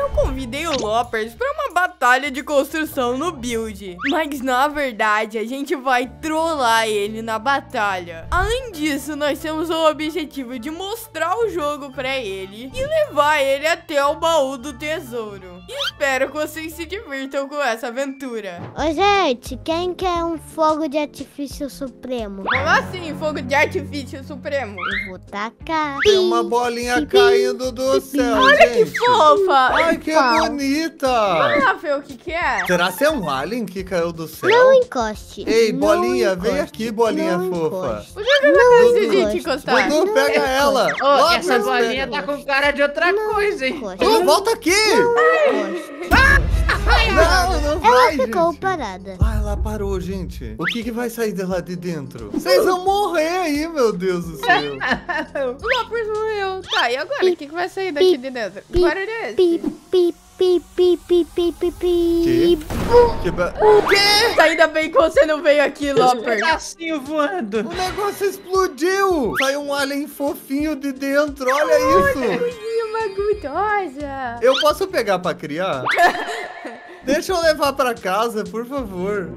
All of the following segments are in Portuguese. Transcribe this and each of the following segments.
Eu convidei o Loppers pra uma batalha de construção no build. Mas na verdade, a gente vai trollar ele na batalha. Além disso, nós temos o objetivo de mostrar o jogo pra ele e levar ele até o baú do tesouro. Espero que vocês se divirtam com essa aventura. Ô, gente, quem quer um fogo de artifício supremo? Como assim, fogo de artifício supremo? Eu vou tacar. Tem uma bolinha caindo do céu, Olha que gente. fofa! Ai, que Pau. bonita! Vamos lá ver o que que é. Será que é um alien que caiu do céu? Não encoste. Ei, Não bolinha, vem encoste. aqui, bolinha Não fofa. encoste. O jogo vai Não gente encoste. encostar. Dudu, pega ela. Logo essa bolinha tá com cara de outra coisa, hein? encoste. Ô, volta aqui! Não, não Ela vai, ficou gente. parada. Ah, ela parou, gente. O que, que vai sair de lá de dentro? Vocês vão morrer aí, meu Deus do céu. O Loppers morreu. Tá, e agora? O que, que vai sair daqui de dentro? Barulho é esse? Pi, pi, pi, pi, pi, pi, Que? Que ba- Ainda bem que você não veio aqui, Um Loppers. pedacinho voando. O negócio explodiu! Saiu um alien fofinho de dentro, olha isso! Coisinha magotosa. Eu posso pegar pra criar? Deixa eu levar pra casa, por favor.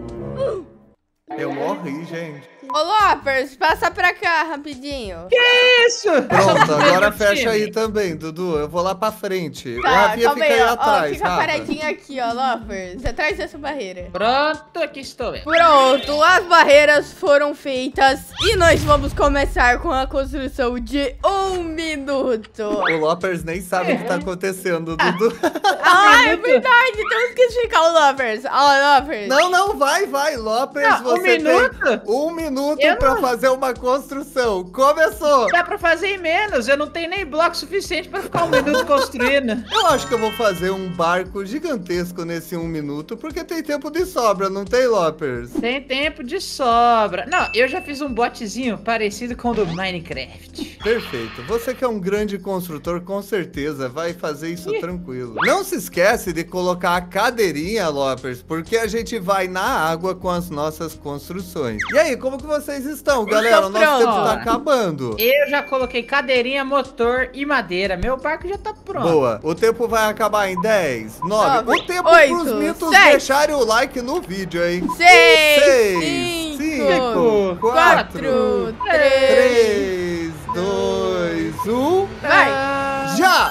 Eu morri, gente. Ô, Loppers, passa pra cá rapidinho. Isso! Pronto, agora fecha aí também, Dudu. Eu vou lá pra frente. o Tá, Rafinha calma fica aí, aí ó. Ó, atrás, fica Rafa. paradinho aqui, ó, Loppers. Atrás dessa barreira. Pronto, aqui estou eu. Pronto, as barreiras foram feitas e nós vamos começar com a construção de um minuto. O Loppers nem sabe o que tá acontecendo, Dudu. Ah, é verdade, temos que explicar o Loppers. Ó, Loppers. Não, não, vai, vai, Loppers, Não, um você tem minuto? um minuto Eu pra não- fazer uma construção. Começou! Dá pra fazer em menos, eu não tenho nem bloco suficiente pra ficar um minuto construindo. Eu acho que eu vou fazer um barco gigantesco nesse um minuto, porque tem tempo de sobra, não tem, Loppers? Tem tempo de sobra. Não, eu já fiz um botezinho parecido com o do Minecraft. Perfeito. Você que é um grande construtor, com certeza vai fazer isso tranquilo. Não se esquece de colocar a cadeirinha, Loppers, porque a gente vai na água com as nossas construções. E aí, como que vocês estão, galera? O nosso tempo tá acabando. Eu já coloquei cadeirinha, motor e madeira. Meu barco já tá pronto. Boa. O tempo vai acabar em 10, 9. Nove, O tempo oito, pros mitos sete. deixarem o like no vídeo, hein? Seis, Seis, cinco, cinco, quatro, quatro, três. 3, 2, 1. Vai.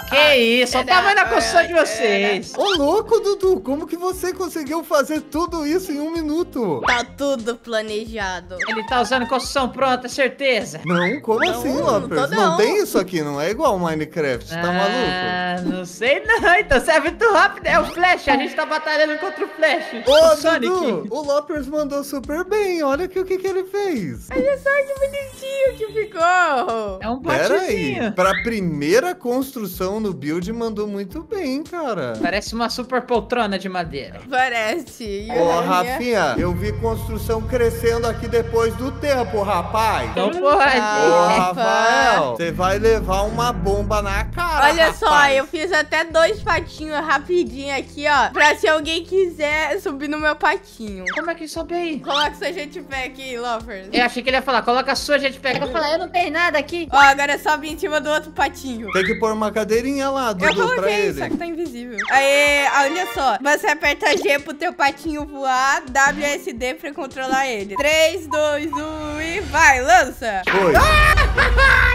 Que isso, eu tava na construção de vocês. Ô, louco, Dudu, como que você conseguiu fazer tudo isso em um minuto? Tá tudo planejado. Ele tá usando construção pronta, certeza. Não, como Não, assim, não Loppers? Não. não. tem isso aqui, não é igual Minecraft, tá maluco? Ah, não sei não. Então você é muito rápido. É o Flash, a gente tá batalhando contra o Flash. Ô, o Sonic. Dudu, o Loppers mandou super bem, olha aqui o que, que ele fez. Olha só que bonitinho que ficou. É um Pera aí, pra primeira construção no build mandou muito bem, cara. Parece uma super poltrona de madeira. Parece. Ô, minha- Rafinha, eu vi construção crescendo aqui depois do tempo, rapaz. Não pode. Ô, Ah, Rafael, você vai levar uma bomba na cara, Olha só, rapaz. eu fiz até dois patinhos rapidinho aqui, ó. Pra se alguém quiser subir no meu patinho. Como é que sobe aí? Coloca seu jetpack aí, Lovers. Eu achei que ele ia falar, coloca a sua jetpack. Eu falei, eu não tenho nada aqui. Ó, agora sobe em cima do outro patinho. Tem que pôr uma cadeirinha lá, Eu Dudu, pra coloquei, ele. só que tá invisível. Aí, olha só. Você aperta G pro teu patinho voar, WSD pra controlar ele. 3, 2, 1 e vai, lança! Foi.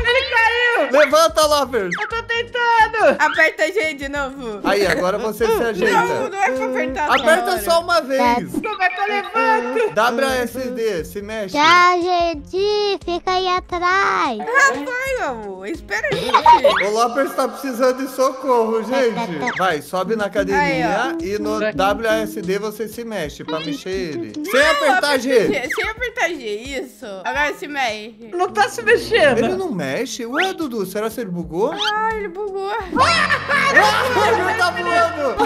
Ele caiu! Levanta, Loppers. Eu tô tentando! Aperta G de novo. Aí, agora você se Não, ajeita. não é pra apertar Aperta só uma vez. Como é que eu levanto? WSD, se mexe. Tchau, gente. Fica aí atrás. Vai, meu amor. Espera a gente. O Loppers tá precisando de socorro, gente. Vai, sobe na cadeirinha Aí, e no. WSD você se mexe pra mexer ele. Sem apertar G. Sem apertar G, isso. Agora se mexe. Não tá se mexendo. Ele não mexe? Ué, Dudu, será que ele bugou? Ah, ele bugou. ele tá voando!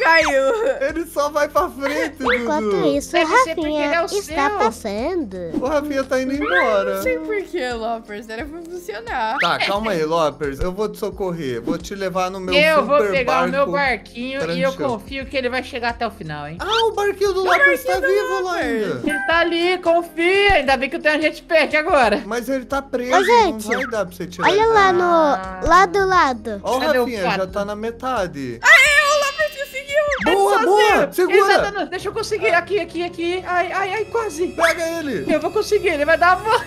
Caiu caiu. Ele só vai pra frente, Enquanto Dudu. isso, o Deve ser porque ele Rafinha é o está seu. passando. O Rafinha tá indo embora. Não sei porquê, Lopers. Era pra funcionar. Tá, calma aí, Lopers. Eu vou te socorrer. Vou te levar no meu eu vou pegar o meu barquinho e eu confio que ele vai chegar até o final, hein? Ah, o barquinho do Lopers tá vivo lá ainda. Ele tá ali, confia. Ainda bem que eu tenho um jetpack agora. Mas ele tá preso, Ô, gente, não vai dar pra você tirar Olha ele lá no... Lá do lado. Ó o Cadê o Rafinha, já tá na metade. Aê, o Lopers conseguiu. Boa, boa! Ele tá Segura! dando... Deixa eu conseguir. Aqui, aqui, aqui. Ai, ai, ai, quase. Pega ele! Eu vou conseguir. Ele vai dar a volta.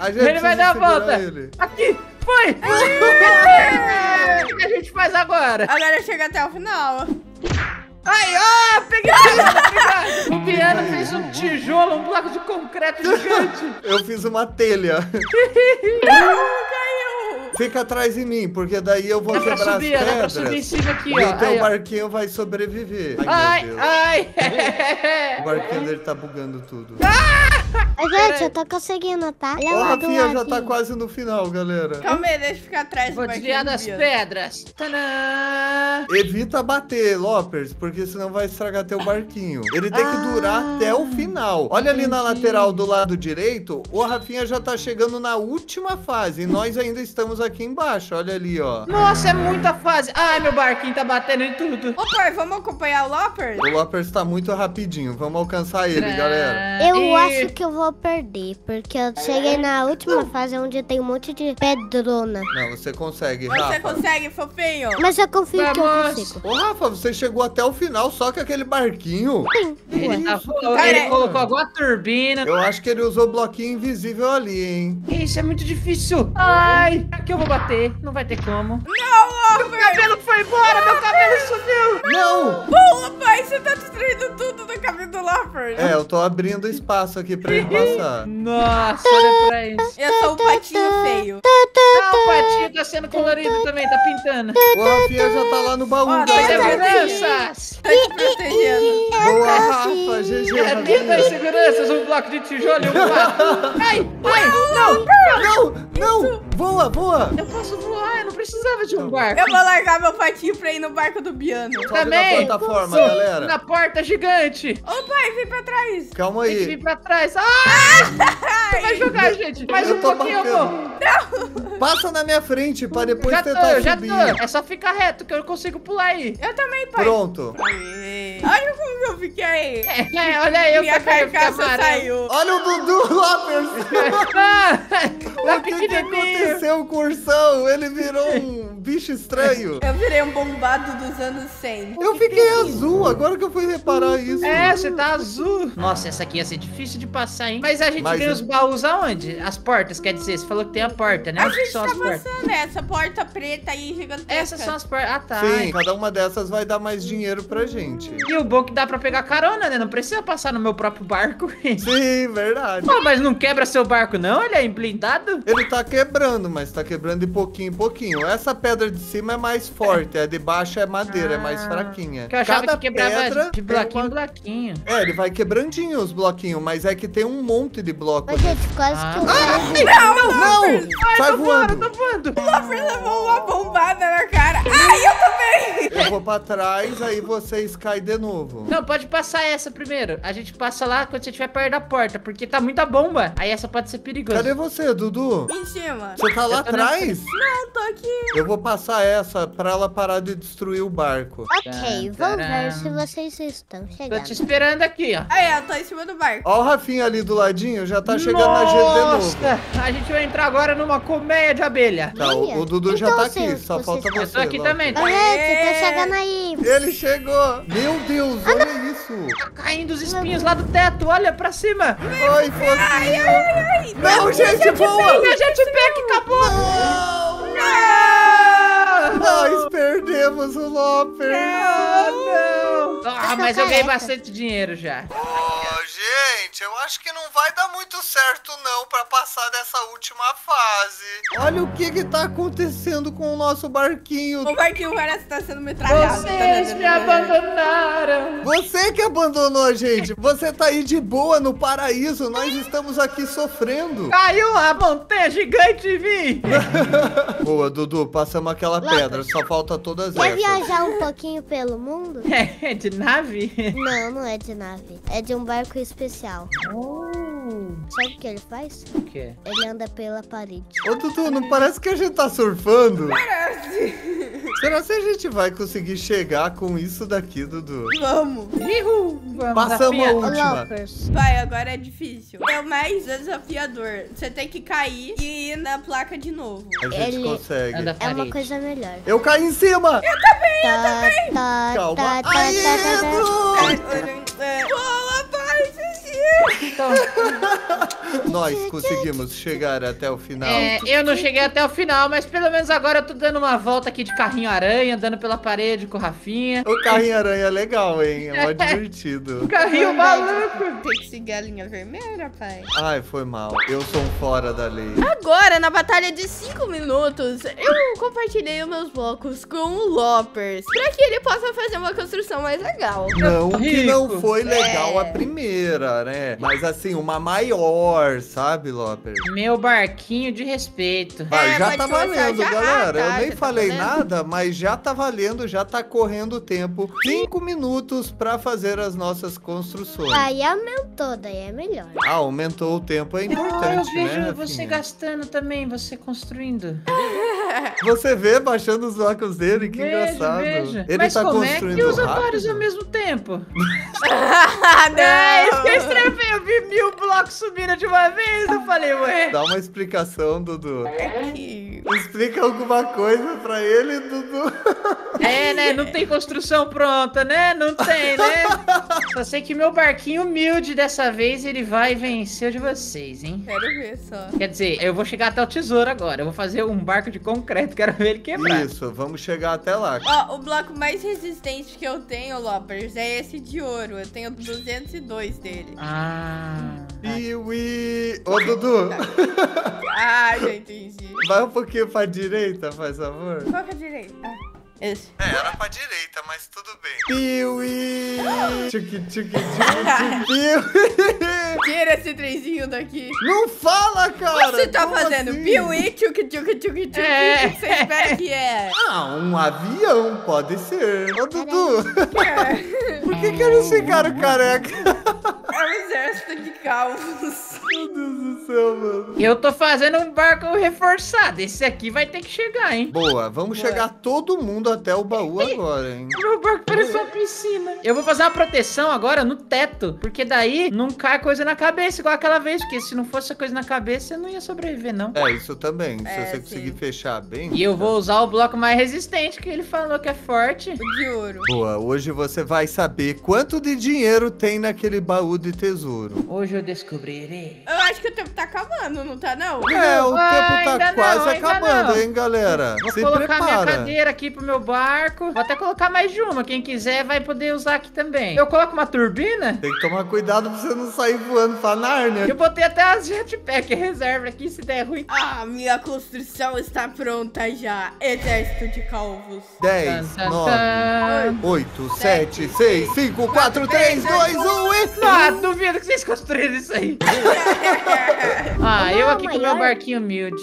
A gente ele vai dar a volta. ele. Aqui. Foi. O que a gente faz agora? Agora chega até o final. Ai, ó, peguei! Obrigado. O Piano fez um tijolo, um bloco de concreto gigante. Eu fiz uma telha. Caiu. Fica atrás de mim, porque daí eu vou Dá quebrar subir, as ó, dá pra pedras. subir em cima aqui, e ó. o teu Aí, ó. barquinho vai sobreviver. Ai, Ai, meu Deus. ai. O barquinho dele tá bugando tudo. Ô, gente, eu tô conseguindo, tá? Olha o Rafinha já tá quase no final, galera. Calma aí, deixa eu ficar atrás do Vou barquinho desviar das pedras. Tadã! Evita bater, Lopers, porque senão vai estragar teu barquinho. Ele tem que Ah, durar até o final. Olha ali na entendi. lateral do lado direito, o Rafinha já tá chegando na última fase. E nós ainda estamos aqui embaixo. Olha ali, ó. Nossa, é muita fase. Ai, meu barquinho tá batendo em tudo. Ô, pai, vamos acompanhar o Lopers? O Lopers tá muito rapidinho. Vamos alcançar ele, galera. Eu E- acho que eu vou perder, porque eu cheguei na última fase onde tem um monte de pedrona. Não, você consegue, Você Rafa. consegue, fofinho? Mas eu confio que eu Vamos. consigo. Ô, Rafa, você chegou até o final só com aquele barquinho. Sim, Ele, tá, ele é- colocou alguma turbina. Eu acho que ele usou bloquinho invisível ali, hein? Isso é muito difícil. Ai, aqui eu vou bater. Não vai ter como. Não, Meu cabelo foi embora, meu cabelo sumiu. Não! Boa, pai, você tá destruindo tudo no caminho do Lopers. É, eu tô abrindo espaço aqui pra ele passar. Nossa, olha pra isso. Eu sou um patinho feio. Ah, o patinho tá sendo colorido também, tá pintando. O Rafinha já tá lá no baú. Ó, galera. Seguranças! Tô te protegendo. Boa, Eu Rafa. GG, Cadê das Rafinha. seguranças? Um bloco de tijolo e um pato. Ai, ai, não! Não, não! Voa, voa! Eu posso voar, eu não precisava de um barco. Eu vou largar meu patinho pra ir no barco do Biano. Sobe Também. na plataforma, Sim, galera. Na porta gigante. Ô, pai, vem pra trás. Calma Tem que aí. vir pra trás. Ah! Vai jogar, gente. Mais Eu um tô pouquinho, batendo. amor. Passa na minha frente pra depois Já tô, tentar já subir. tô. É só ficar reto que eu consigo pular aí. Eu também, pai. Pronto. Aê. Olha como que eu fiquei. É, olha aí, eu Minha carcaça saiu. Olha o Dudu Lopers. Ah, tá o que, que pequenininho. Aconteceu com o ursão? Ele virou um bicho estranho. Eu virei um bombado dos anos 100. Eu fiquei azul, agora que eu fui reparar isso. É, você tá azul. Nossa, essa aqui ia ser difícil de passar, hein? Mas a gente Mas eu- os baús aonde? As portas, quer dizer, você falou que tem a porta, né? A Onde gente são tá as portas? passando essa porta preta aí gigantesca. Essas são as portas. Ah, tá. Sim, cada uma dessas vai dar mais dinheiro pra gente. E o bom é que dá pra pegar carona, né? Não precisa passar no meu próprio barco. Sim, verdade. Pô, mas não quebra seu barco, não? Ele é blindado? Ele tá quebrando, mas tá quebrando de pouquinho em pouquinho. Essa pedra de cima é mais forte, a de baixo é madeira, é mais Ah, fraquinha. Que eu achava Cada que quebrava pedra de bloquinho em uma- bloquinho. É, ele vai quebrandinho os bloquinhos, mas é que tem um monte de bloco ali. gente, quase Ah. que eu caio. Não, não! Sai Tô voando, voando! tô voando. O Lopper levou uma bombada na cara. Ai, eu também. Eu vou pra trás, aí vocês caem de novo. Não, pode passar essa primeiro. A gente passa lá quando você estiver perto da porta, porque tá muita bomba. Aí essa pode ser perigosa. Cadê você, Dudu? Em cima. Você tá lá atrás? Não, tô aqui. Eu vou passar essa pra ela parar de destruir o barco. Ok, vamos ver se vocês estão Tô te chegando. esperando aqui, ó. Aí, eu tô em cima do barco. Ó o Rafinha ali do ladinho, já tá chegando na G de novo. Nossa, a gente vai entrar agora numa colmeia de abelha. Tá, o, o Dudu já Então, tá aqui, vocês- só falta você. Eu tô aqui também. Ô, gente, tá chegando aí. Ele chegou! Meu Deus, olha isso! Tá caindo os espinhos lá do teto, olha pra cima. Ai, fofinho! Não, gente, voa! Meu jetpack acabou. Não! Nós perdemos o Lopes! Ah, não! Ah, mas eu ganhei bastante dinheiro já. Gente, eu acho que não vai dar muito certo não pra passar dessa última fase. Olha o que que tá acontecendo com o nosso barquinho. O barquinho parece que tá sendo metralhado. Vocês me abandonaram. Você que abandonou a gente. Você tá aí de boa no paraíso. Nós estamos aqui sofrendo. Caiu a montanha gigante de mim. Boa, Dudu, passamos aquela pedra. Só falta todas Quer essas. viajar um pouquinho pelo mundo? É de nave? Não, não é de nave. É de um barco especial. Oh, Sabe o que ele faz? o quê? Ele anda pela parede. Ô, Dudu, não parece que a gente tá surfando? Será que a gente vai conseguir chegar com isso daqui, Dudu? Vamos. Ihu, vamos Passamos a afiar. Ô, última. Lopers, Vai, agora é difícil. É o mais desafiador. Você tem que cair e ir na placa de novo. A gente Ele- consegue. Anda é uma parede. coisa melhor. Eu caí em cima! Tá, tá, Calma. tá, tá, Aí, tá, tá, tá. Edu! É, Boa, paz, Então, Nós conseguimos chegar até o final. é, eu não cheguei até o final, mas pelo menos agora eu tô dando uma volta aqui de carrinho aranha, andando pela parede com o Rafinha. O carrinho aranha é legal, hein? É mó divertido. Carrinho maluco. Tem que seguir a linha vermelha, pai. Ai, foi mal. Eu sou um fora da lei. Agora, na batalha de 5 minutos, eu compartilhei os meus blocos com o Loppers. Pra que ele possa fazer uma construção mais legal. Não que não foi legal É. a primeira, né? Mas assim, uma maior, sabe, Lopes? Meu barquinho de respeito. Vai, É, já tá valendo, já. galera. Tá, Eu nem tá falei valendo. nada, mas já tá valendo, já tá correndo o tempo. Cinco minutos pra fazer as nossas construções. Aí aumentou, daí é melhor. Ah, aumentou o tempo, é Ah, eu importante, vejo né? você Rafinha? gastando também, você construindo. Você vê baixando os blocos dele, que vejo, engraçado. vejo. Ele Mas tá como é construindo que usa rápido? vários ao mesmo tempo? Ah, É, isso que eu. Eu vi mil blocos subindo de uma vez. Eu falei, ué. Dá uma explicação, Dudu. Aqui. Explica alguma coisa pra ele, Dudu. É, né? Não tem construção pronta, né? Não tem, né? Só sei que meu barquinho humilde dessa vez ele vai vencer o de vocês, hein? Quero ver só. Quer dizer, eu vou chegar até o tesouro agora. Eu vou fazer um barco de concreto. Quero ver ele quebrar. Isso, vamos chegar até lá. Ó, o bloco mais resistente que eu tenho, Loppers, é esse de ouro. Eu tenho 202 dele. Ah. Piuí. Ô, Dudu, Ah, já entendi. vai um pouquinho pra direita, faz favor. Qual que é a direita? Ah, esse. É, era pra direita, mas tudo bem. Piuí. Tchuki, tchuki, tchuki, piuí. Tira esse trenzinho daqui. Não fala, cara. Você tá como fazendo assim? piuí, tchuki, tchuki, tchuki, tchuki. É. O que você espera que é? Ah, um avião, pode ser. Ô, Dudu, É, por que que eles ficaram careca? é um exército de calvos. Meu Deus do céu, mano. Eu tô fazendo um barco reforçado. Esse aqui vai ter que chegar, hein? Boa, vamos Boa. chegar todo mundo até o baú agora, hein? Meu barco parece uma piscina. Eu vou fazer uma proteção agora no teto. Porque daí não cai coisa na cabeça, igual aquela vez. Porque se não fosse a coisa na cabeça, eu não ia sobreviver, não. É, isso também. Se É, você sim. conseguir fechar bem. E eu vou usar o bloco mais resistente, que ele falou que é forte. O de ouro. Boa, hoje você vai saber quanto de dinheiro tem naquele baú de tesouro. Hoje eu descobrirei. Eu acho que o tempo tá acabando, não tá não? É, o Ah, tempo tá não, quase ainda acabando, não. hein, galera? Vou Se colocar minha prepara. cadeira aqui pro meu barco. Vou até colocar mais de uma. Quem quiser vai poder usar aqui também. Eu coloco uma turbina. Tem que tomar cuidado pra você não sair voando pra Nárnia. Eu botei até as jetpack reserva aqui, se der ruim. Ah, minha construção está pronta já. Exército de calvos. 10, Tan, tan, 9, tan. 8, 7, 6, 5, 4, 3, 2, 1 e... Ah, duvido que vocês construíram isso aí. ah, eu aqui com meu barquinho humilde.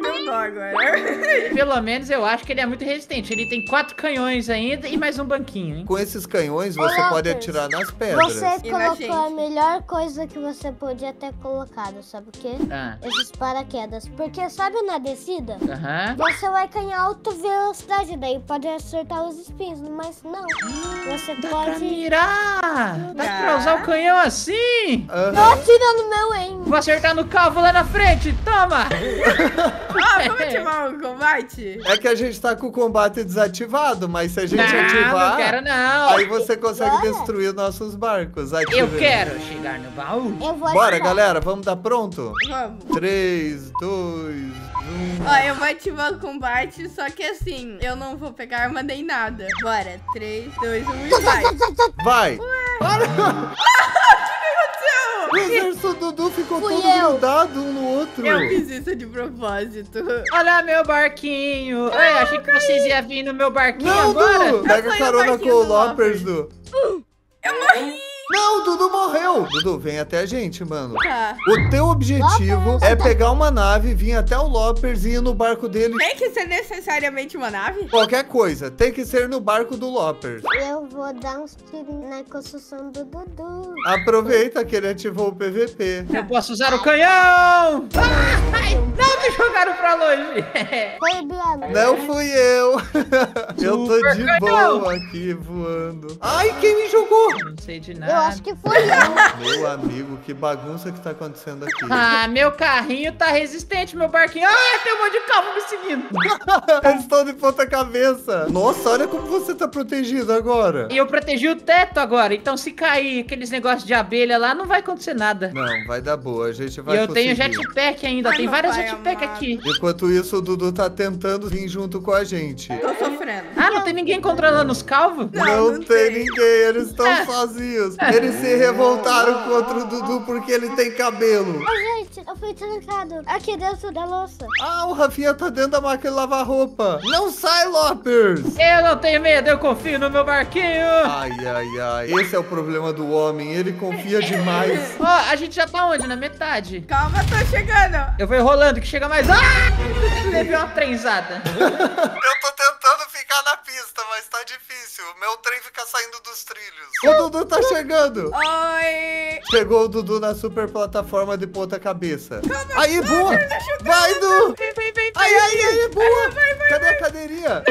Deu dó agora. Pelo menos eu acho que ele é muito resistente. Ele tem quatro canhões ainda e mais um banquinho, hein? Com esses canhões você Ô, pode atirar nas pedras. Você E na colocou gente? a melhor coisa que você podia ter colocado, sabe o quê? Ah, Esses paraquedas. Porque sabe na descida? aham. Você vai ganhar alta velocidade, daí pode acertar os espinhos, mas não. Você Dá pra pode. mirar! Dá Dá. pra usar o canhão assim! Aham. Tô atirando meu aim. Vou acertar no calvo lá na frente! Toma! Ó, vamos ativar o combate? É que a gente tá com o combate desativado, mas se a gente não, ativar, não quero não! aí você consegue Bora. destruir nossos barcos. Eu Ative. quero chegar no baú! Eu vou Bora, atirar. galera, vamos dar pronto? Vamos. 3, 2, 1. Ó, eu vou ativar o combate, só que assim, eu não vou pegar arma nem nada. Bora, 3, 2, 1 e vai. Vai! Para! O exército do Dudu ficou Fui todo eu. grudado um no outro. Eu fiz isso de propósito. Olha meu barquinho. Oi, achei que vocês iam vir no meu barquinho Não, agora. Dudu! Pega carona com o Loppers. Du. Eu morri! Não, o Dudu morreu! Dudu, vem até a gente, mano. Tá. O teu objetivo Loppers. é pegar uma nave, vir até o Loppers e ir no barco dele. Tem que ser necessariamente uma nave? Qualquer coisa, tem que ser no barco do Loppers. Eu vou dar uns tirinhos na construção do Dudu. Aproveita que ele ativou o PVP. Eu posso usar o canhão. Ai, não longe. Foi. Não fui eu. Eu tô de boa aqui voando. Ai, quem me jogou? Não sei de Eu nada. acho que foi eu. Meu amigo, que bagunça que tá acontecendo aqui. Ah, meu carrinho tá resistente, meu barquinho. Ah, tem um monte de calvo me seguindo. Eles estão de ponta cabeça. Nossa, olha como você tá protegido agora. E eu protegi o teto agora, então se cair aqueles negócios de abelha lá, não vai acontecer nada. Não, vai dar boa, a gente E vai eu tenho conseguir. jetpack ainda, Ai, tem pai jetpack amado. aqui. Enquanto isso, o Dudu tá tentando vir junto com a gente. Tô sofrendo. Ah, não tem ninguém controlando os calvos? Não, Não, não tem tem. ninguém, eles estão É. sozinhos. Eles se revoltaram contra o Dudu porque ele tem cabelo. Ô, gente, eu fui trancado aqui dentro da louça. Ah, o Rafinha tá dentro da máquina de lavar roupa. Não sai, Loppers! Eu não tenho medo, eu confio no meu barquinho. Ai, ai, ai. Esse é o problema do homem, ele confia demais. Ó, a gente já tá onde? Na metade. Calma, tô chegando. Eu vou enrolando que chega mais. Ah! Levei uma trenzada. Eu tô tentando ficar na pista, mas tá difícil. Meu trem fica saindo dos trilhos. O Dudu tá chegando. Oi. Chegou o Dudu na super plataforma de ponta cabeça. Aí, boa! Vai, Du! Vem, vem, vem, vem. ai, ai, boa! Cadê a cadeirinha?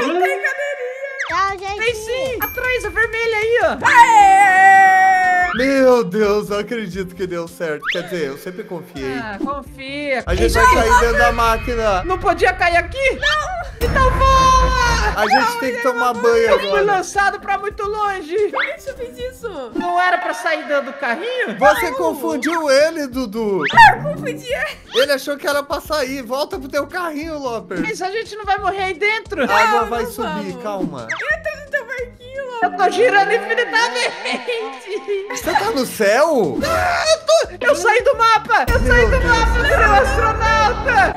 Tchau, gente. Vem sim. Atrás, a vermelha aí, ó. Aê! Meu Deus, eu acredito que deu certo. Quer dizer, eu sempre confiei. Ah, confia. A gente vai cair dentro da máquina. Não podia cair aqui? Não. Então voa. A gente tem que tomar banho Eu fui agora. lançado pra muito longe. Por que você fez isso? Não era pra sair dando do carrinho? Você confundiu ele, Dudu. Confundi. Ele achou que era pra sair. Volta pro teu carrinho, Lopper. Mas a gente não vai morrer aí dentro. A água Não, vai não subir, vamos. calma. Entra no teu barquinho, Eu tô girando infinitamente. Você tá no céu? Eu saí do mapa. Eu saí do mapa, eu virei um astronauta.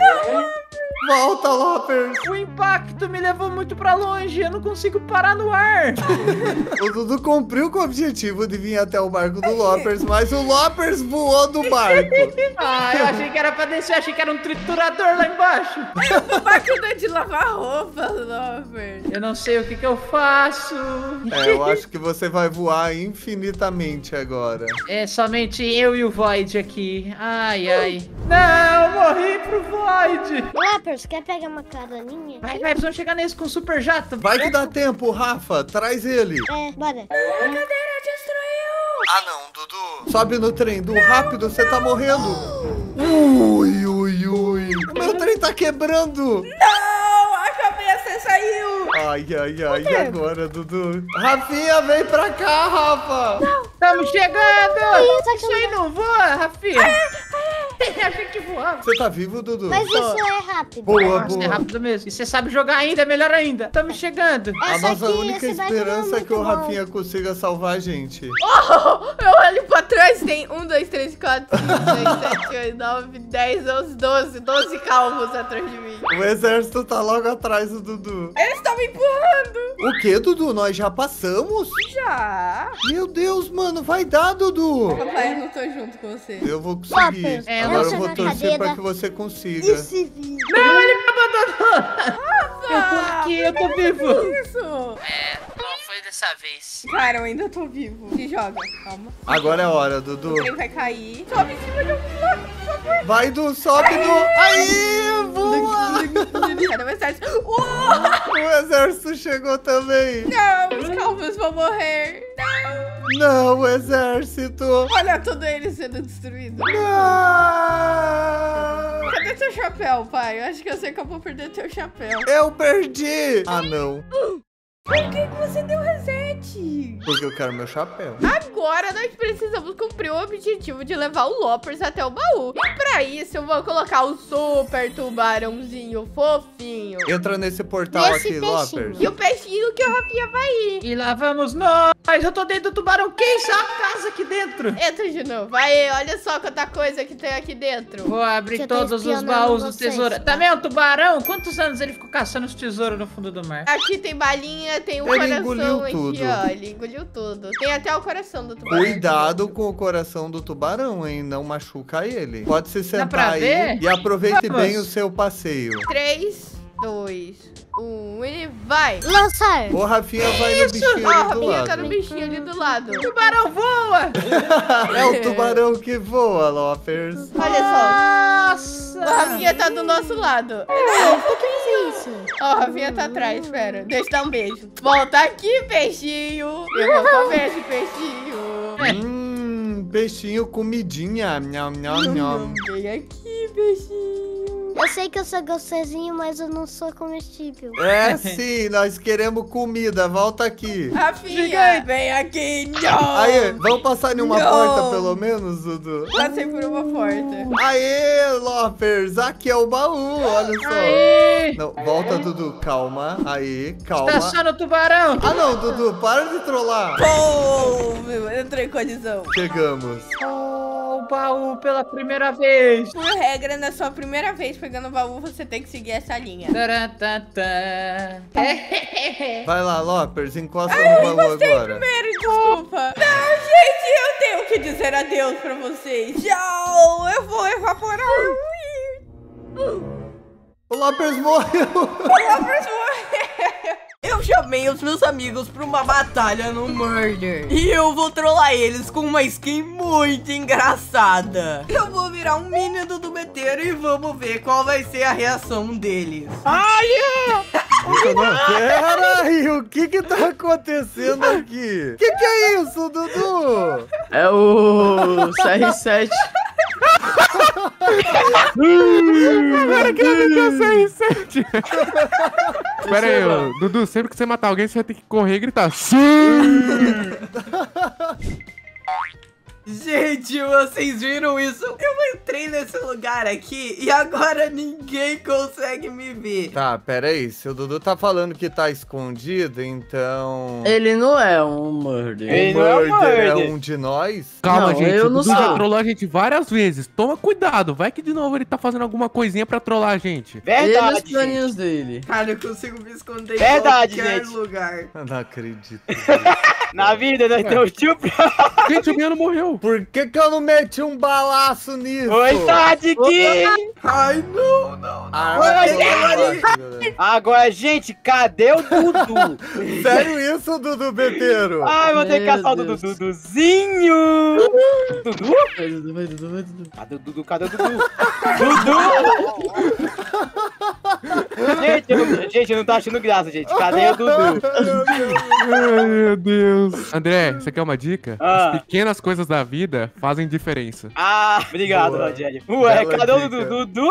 Volta, Lopper. O impacto me levou muito pra longe. Eu não consigo parar no ar. O Dudu cumpriu com o objetivo de vir até o barco do Loppers, mas o Loppers voou do barco. Ah, eu achei que era pra descer. Achei que era um triturador lá embaixo. O barquinho é de lavar roupa, Lover. Eu não sei o que que eu faço. É, eu acho que você vai voar infinitamente agora. É somente eu e o Void aqui. Ai, ai. Não, morri pro Void. Loppers, quer pegar uma caroninha? Vai, vai, precisamos chegar nesse com super jato. Vai que dá tempo, Rafa. Traz ele. É, bora. A cadeira destruiu. Ah, não, Dudu. Sobe no trem, Du, rápido, você tá morrendo. Ui, ui, ui. O meu trem tá quebrando. Não, a cabeça saiu. Ai, ai, ai. E agora, Dudu? Rafinha, vem pra cá, Rafa. Estamos chegando. Isso, Isso aí não voa, Rafinha. Voava. Você tá vivo, Dudu? Mas isso é rápido. Boa, é boa. rápido mesmo. E você sabe jogar ainda, é melhor ainda. Estamos chegando. A Essa nossa aqui, única não é esperança é que o muito bom. Rafinha consiga salvar a gente. Oh, eu olho pra trás, tem um, dois, três, quatro, cinco, seis, sete, oito, nove, dez, onze, doze, doze calvos atrás de mim. O exército tá logo atrás do Dudu. Eles estão me empurrando. O que, Dudu? Nós já passamos? Já. Meu Deus, mano, vai dar, Dudu. Papai, eu não tô junto com você. Eu vou conseguir. É, Agora eu vou torcer cadeira. pra que você consiga. Esse vídeo. Não, ele me abandonou. Eu tô aqui, eu tô vivo. Isso. Não foi dessa vez. Cara, eu ainda tô vivo. Se joga, calma. Agora é hora, Dudu. Ele vai cair. Sobe em cima de um. Vai, Du, sobe, Du. Aí, voa. Cadê o exército? Uou! O exército chegou também. Não, os calvos vão morrer. Não. Não, exército. Olha todo ele sendo destruído. Não. Cadê teu chapéu, pai? Eu acho que eu sei que eu vou perder teu chapéu. Eu perdi. Ah, não. Por que, que você deu reset? Porque eu quero meu chapéu. Agora nós precisamos cumprir o objetivo de levar o Loppers até o baú. E pra isso eu vou colocar o super tubarãozinho fofinho. Entra nesse portal Nesse aqui, peixinho. Lopers. E o peixinho que o Rafinha vai ir. E lá vamos nós. Eu tô dentro do tubarão. Quem sabe a casa aqui dentro? Entra de novo. Vai, olha só quanta coisa que tem aqui dentro. Vou abrir tô todos os baús tesouros. tá? Também é um tubarão? Quantos anos ele ficou caçando os tesouros no fundo do mar? Aqui tem balinha, tem um Ele coração engoliu aqui, tudo. ó. Ele engoliu tudo. Tem até o coração do tubarão. Cuidado com o coração do tubarão, hein? Não machuca ele. Pode se sentar pra aí ver? e aproveite Vamos. bem o seu passeio. 3, 2, 1 e vai! Lançar. O Rafinha vai no bichinho Ó, a ali do Rafinha tá lado. no bichinho ali do lado. Tubarão voa! É o tubarão que voa, Lopers. Olha só. Nossa! O Rafinha tá do nosso lado. Por que fez isso? Ó, o Rafinha tá atrás, espera. Deixa eu dar um beijo. Volta aqui, peixinho. Eu vou comer esse peixinho. Hum, peixinho, comidinha. Nham, nham, nham. Vem aqui, peixinho. Eu sei que eu sou gostosinho, mas eu não sou comestível. É sim, nós queremos comida. Volta aqui. Rafinha, vem aqui. Não. Aí, vamos passar em uma Não. porta pelo menos, Dudu? Passei por uma porta. Aê, Lopers, aqui é o baú, olha só. Aê! Não, volta, Dudu, calma. Aí, calma. Tá só no tubarão! Ah não, Dudu, para de trollar. Pô, meu, eu entrei em colisão. Chegamos. Oh, o baú pela primeira vez! Por regra, na sua primeira vez pegando o baú, você tem que seguir essa linha. Taratata. Vai lá, Lopers, encosta no baú agora. Primeiro, desculpa. Não, gente, eu tenho que dizer adeus pra vocês. Tchau, eu vou evaporar. O Lopers morreu. Eu chamei os meus amigos pra uma batalha no Murder. E eu vou trollar eles com uma skin muito engraçada. Eu vou virar um mini do Dubeteiro e vamos ver qual vai ser a reação deles. Pera aí, o que que tá acontecendo aqui? Que que é isso, Dudu? É o CR7. Espera aí, ô, Dudu, sempre que você matar alguém, você vai ter que correr e gritar. Sim! Gente, vocês viram isso? Eu entrei nesse lugar aqui e agora ninguém consegue me ver. Tá, pera aí, se o Dudu tá falando que tá escondido, então... Ele não é um murder. O Murder é um de nós? Calma, Não, gente. eu o não Dudu já trollou a gente várias vezes. Toma cuidado. Vai que de novo ele tá fazendo alguma coisinha pra trollar a gente. Ele Verdade, os planinhos dele. Cara, eu consigo me esconder Verdade, em qualquer gente. lugar. Eu não acredito. Na vida, nós temos tio. Gente, o Biano morreu. Por que que eu não meti um balaço nisso? Oi, Tadiki! Ai, não, não. Ah, Oi, vai, Agora, gente, cadê o Dudu? Sério isso, Dudu Beteiro? Ai, vou ter que caçar o Dudu. Duduzinho! Dudu? Vai, Dudu, vai, Dudu, vai, Dudu. Cadê o Dudu? Cadê o Dudu? Dudu! gente, eu não, gente, eu não tô achando graça, gente. Cadê o Dudu? Ai, meu Deus. André, você quer uma dica? Ah. As pequenas coisas da vida fazem diferença. Ah, obrigado, Boa. Rogério. Ué, Bela cadê o. Dudu? Dudu?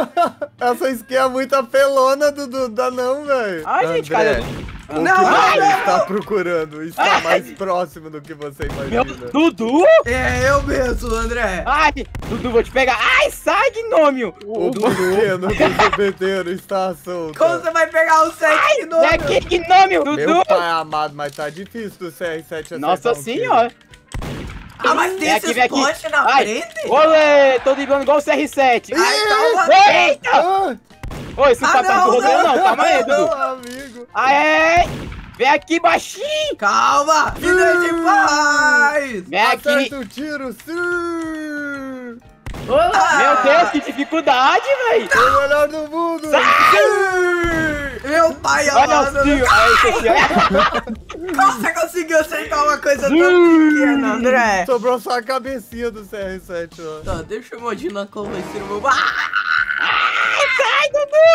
Essa skin é muito apelona, Dudu. Dá não, velho. Ai, gente, André, cadê o Dudu? O que Não, você está procurando está Ai. mais próximo do que você Meu imagina. Dudu? É eu mesmo, André. Ai, Dudu, vou te pegar. Ai, sai, gnômio! O pequeno Dudu Beteiro está solto. Como você vai pegar o set de novo? Vem aqui, gnômio! Meu Dudu! pai amado, mas tá difícil do CR7 acertar Nossa um tiro. senhora! Ah, mas tem aqui, esses aqui. na Ai, frente? Olê, tô driblando igual o CR7. Ai, calma. Eita! Ah, Oi, isso Ah, tá tá não, rodando não. não, calma aí, não, Dudu. amigo. Aê! Vem aqui, baixinho! Calma, me deixe em paz. Vem aqui! Acerta o tiro, sim! Olá! Meu Deus, que dificuldade, véi! O melhor do mundo! Meu pai Olha amado. o esse aqui, olha. Como você conseguiu acertar uma coisa tão pequena, André? Sobrou só a cabecinha do CR7, ó. Tá, deixa eu imaginar como vai ser o meu... Ah!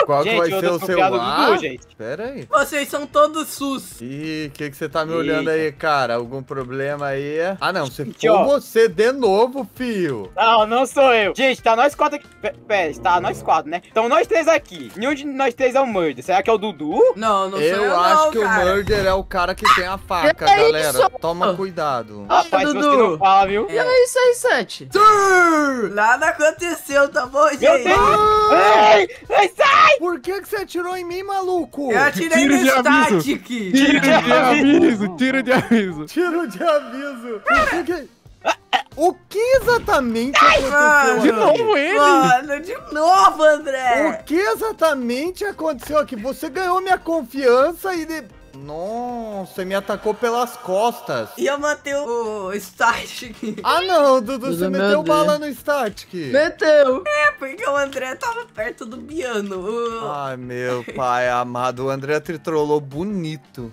Qual que Gente, vai eu ser o seu desconfiado do A? Dudu, gente. Pera aí. Vocês são todos sus. Ih, o que que você tá me olhando aí, cara? Algum problema aí? Ah, não. Se Gente, for ó. você de novo, fio. Não, não sou eu. Gente, tá nós quatro aqui. Pe- Pera, tá nós quatro, né? Então nós três aqui. Nenhum de nós três é o Murder. Será que é o Dudu? Não, não Eu, sou eu acho não, que cara. o Murder é o cara que tem a faca, é galera. isso? Toma cuidado. Rapaz, Dudu. você não fala, viu? E aí, 67? Nada aconteceu, tá bom, gente? Meu Deus! Ei! Ei, sai! Por que, que você atirou em mim, maluco? Eu atirei Tiro no de aviso. static. Tiro de aviso, tiro de aviso. Tiro de aviso. Que... O que exatamente mano. De aconteceu aqui? novo ele. Mano, de novo, O André. que exatamente aconteceu aqui? Você ganhou minha confiança e... De... Nossa, você me atacou pelas costas. E eu matei o static. Ah não, Dudu, Dudu, você meu meteu Deus. bala no static. Meteu. É, porque o André tava perto do piano. O- Ai, meu pai amado, o André tritrolou bonito.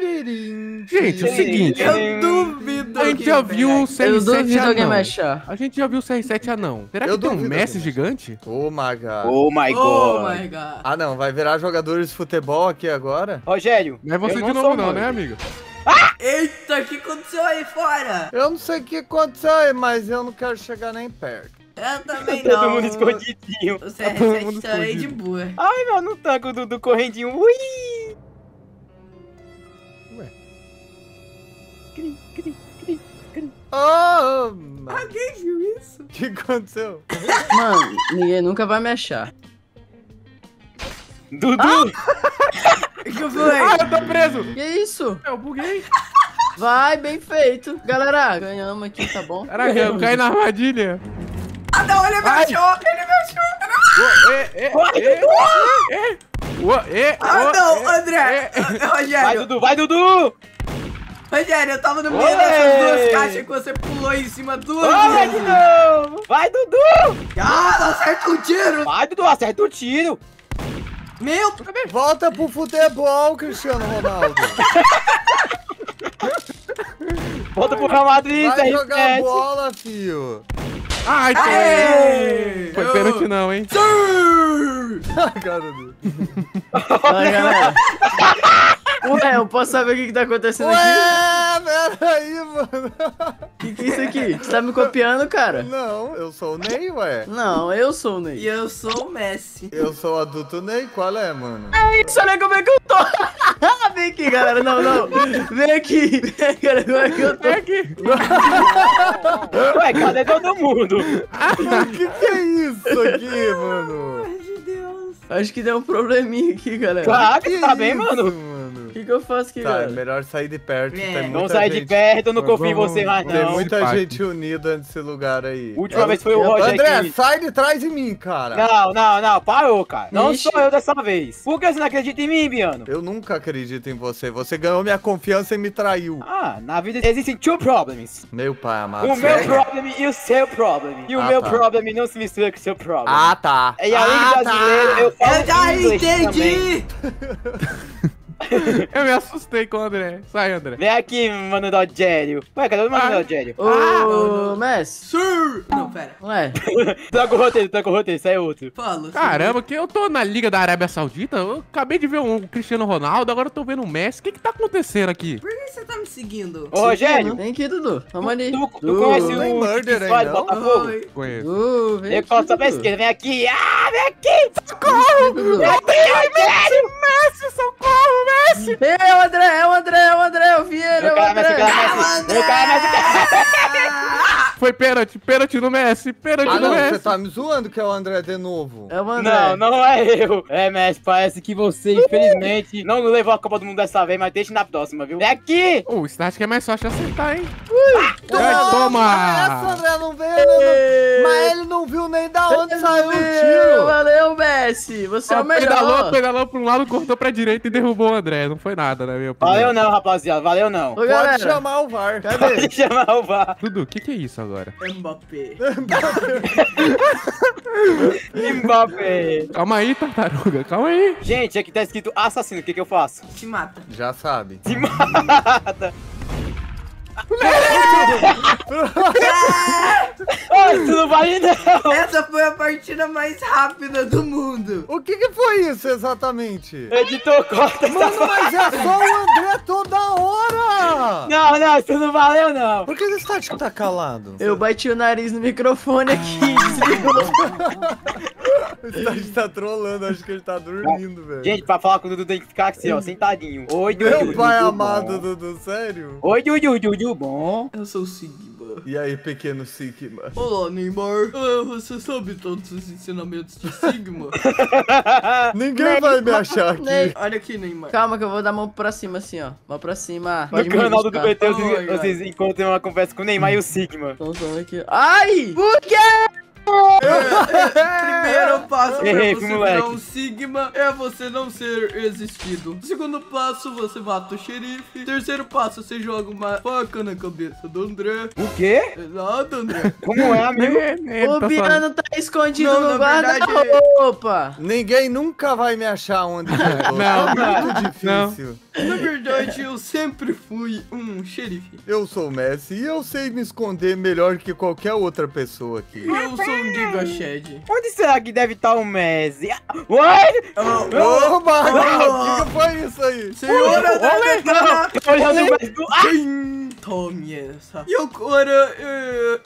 Gente, é o seguinte. Eu duvido A gente já viu o. Eu CR7 duvido alguém anão. A gente já viu o CR7 anão. Será Eu que tem um Messi gigante? Oh my god. Oh my Oh god. my god. Ah não, vai virar jogadores de futebol aqui agora? Rogério. Não é você eu de novo não, né, amigo? Eita, o que aconteceu aí fora? Eu não sei o que aconteceu aí, mas eu não quero chegar nem perto. Eu também não. Todo mundo escondidinho. O Todo CR7 mundo tá aí de boa. Ai, meu, não tanco o Dudu correndinho. Ui! Oh, mano. Alguém viu isso? O que aconteceu? Mano, ninguém nunca vai me achar. Dudu! O que foi? Ah, eu tô preso! Que isso? Eu buguei. Vai, bem feito. Galera, ganhamos aqui, tá bom? Caraca, eu caí na armadilha. Ah, não, ele me Ai. achou! Ele me achou! Ô, é, é, é, é. Ô, é, Ah, não, é, André! é. Vai, Rogério, Dudu! Vai, Dudu! Rogério, eu tava no meio Oi. dessas duas caixas que você pulou em cima duas Vai de vezes. novo! Vai, Dudu! Ah, acerta um tiro! Vai, Dudu! Acerta o tiro! Meu, Volta pro futebol, Cristiano Ronaldo. Volta pro Real Madrid, Vai jogar CR7! bola, fio. Ai, Aê! Foi pênalti não, hein? Cara do- Vai, galera. Ué, eu posso saber o que, que tá acontecendo aqui? Ué, peraí, mano. O que, que é isso aqui? Você tá me copiando, cara? Não, eu sou o Ney, ué. Não, eu sou o e Ney. eu sou o Messi. Eu sou o adulto Ney, qual é, mano? Isso, olha como é que eu tô. Vem aqui, galera. Não, não. Vem aqui. Vem, galera, como é que eu tô. É aqui. Ué, cadê todo mundo? O que, que é isso aqui, mano? Ai, de Deus. Acho que deu um probleminha aqui, galera. Caraca, Que tá bem, isso, mano? Mano? O que, que eu faço aqui, Tá, é melhor sair de perto. É. Tem Vamos muita Não sai de gente- perto, eu não confio em você mais, Tem não. muita Esse gente unida nesse lugar aí. Última vez foi o Roger André, que... sai de trás de mim, cara. Não, não, não, parou, cara. Não Ixi. sou eu dessa vez. Por que você não acredita em mim, Biano? Eu nunca acredito em você. Você ganhou minha confiança e me traiu. Ah, na vida existem two problems. Meu pai amado. O meu problema e o seu problema. E o Ah, meu tá. problema não se mistura com o seu problema. Ah, tá. E além de ah, brasileiro, eu falo Eu já entendi! Eu me assustei com o André. Sai, André. Vem aqui, mano Rogério. Ué, cadê o mano Ah. Rogério? Ô, Ah, Messi. Sir! Não, pera. Ué, Troca o roteiro, troca o roteiro, sai outro. Fala. Caramba, que eu tô na Liga da Arábia Saudita. Eu acabei de ver um Cristiano Ronaldo, agora eu tô vendo um Messi. O que que tá acontecendo aqui? Por que você tá me seguindo? Ô, Rogério, vem aqui, Dudu. Vamos ali. tu, tu Dudu, conhece o murder aí, não? Botafogo? Oi. Conheço. Dudu, vem Ele aqui, costa pra esquerda, vem aqui. Ah, vem aqui. Dudu. Vem aqui, Rogério. Messi, socorro, Messi! É o André, é o André, é o André, eu vi ele, é Meu o cara, Messi, André. meu cara, Messi. Meu. Foi pênalti, pênalti no Messi, pênalti Ah, no não, Messi. você tá me zoando que é o André de novo. É o André. Não, não é eu. É, Messi, parece que você, infelizmente, não levou a Copa do Mundo dessa vez, mas deixa na próxima, viu? Vem aqui. Ô, o Start é mais fácil de acertar, hein? Toma! Ai, Essa, toma! André, não veio, né? Não- Mas ele não viu nem da onde saiu o tiro. Valeu, Messi. Você é o Ó, pedalou, melhor. pedalou pra um lado, cortou pra direita e derrubou o André. Não foi nada, na minha opinião. Valeu não, rapaziada. Valeu não. Ô, Pode galera. chamar o VAR. Cadê? Pode chamar o VAR. Dudu, o que que é isso agora? Mbappé. Mbappé. Calma aí, tartaruga, calma aí. Gente, aqui tá escrito assassino. O que que eu faço? Se mata. Já sabe. Se mata. Ô, isso não vale não. Essa foi a partida mais rápida do mundo. O que, que foi isso exatamente? Editor, corta essa Mano, mas é só o André toda hora! Não, não, isso não valeu não. Por que o estático tá calado? Eu bati o nariz no microfone aqui. desligou. O estático tá trolando, acho que ele tá dormindo, velho. Gente, pra falar com o Dudu tem que ficar assim, ó, sentadinho. Oi, Dudu. Meu pai amado. Dudu, sério? Oi, Dudu, Dudu, bom. Eu sou o Sigma. E aí, pequeno Sigma? Olá, Neymar. Ah, você sabe todos os ensinamentos de Sigma? Ninguém vai me achar aqui. Ney. Olha aqui, Neymar. Calma que eu vou dar a mão pra cima assim, ó. Mão pra cima. No me canal do buscar. BT, Ai, vocês, ai. vocês encontram uma conversa com o Neymar e o Sigma. Então, aqui. Ai! Por quê? Primeiro passo Errei, pra você moleque. virar um Sigma é você não ser existido. Segundo passo, você mata o xerife. Terceiro passo, você joga uma faca na cabeça do André. O quê? Exato, André. Como é, amigo? Ele o tá piano tá escondido Não, no guarda-roupa. Ninguém nunca vai me achar onde eu tô. Não, é muito difícil. Na verdade, eu sempre fui um xerife. Eu sou o Messi e eu sei me esconder melhor que qualquer outra pessoa aqui. Eu sou um Giga Shed. Onde será que deve estar o Messi? Ah, Oi! Oba! O que, que foi isso aí? Senhora da olhando o Messi. Ah! Tome essa? E agora, é...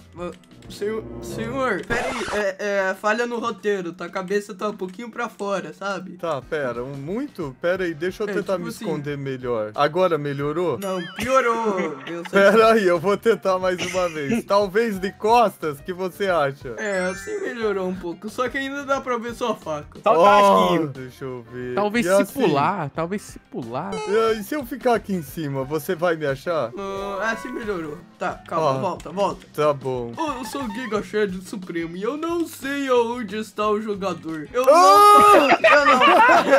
Senhor, senhor, peraí, é, é, falha no roteiro, tua cabeça tá um pouquinho pra fora, sabe? Tá, pera, um muito? Pera aí, deixa eu É, tentar tipo me assim. esconder melhor. Agora melhorou? Não, piorou. Pera aí, eu vou tentar mais uma vez. Talvez de costas, que você acha? É, assim melhorou um pouco, só que ainda dá pra ver sua faca. Oh, tá aqui. deixa eu ver. Talvez E se assim, pular, talvez se pular. E se eu ficar aqui em cima, você vai me achar? Ah, assim melhorou. Tá, calma, Ó. volta, volta. Tá bom. Oh, eu sou o Giga Shed Supremo e eu não sei aonde está o jogador. Eu Oh! não. Eu não.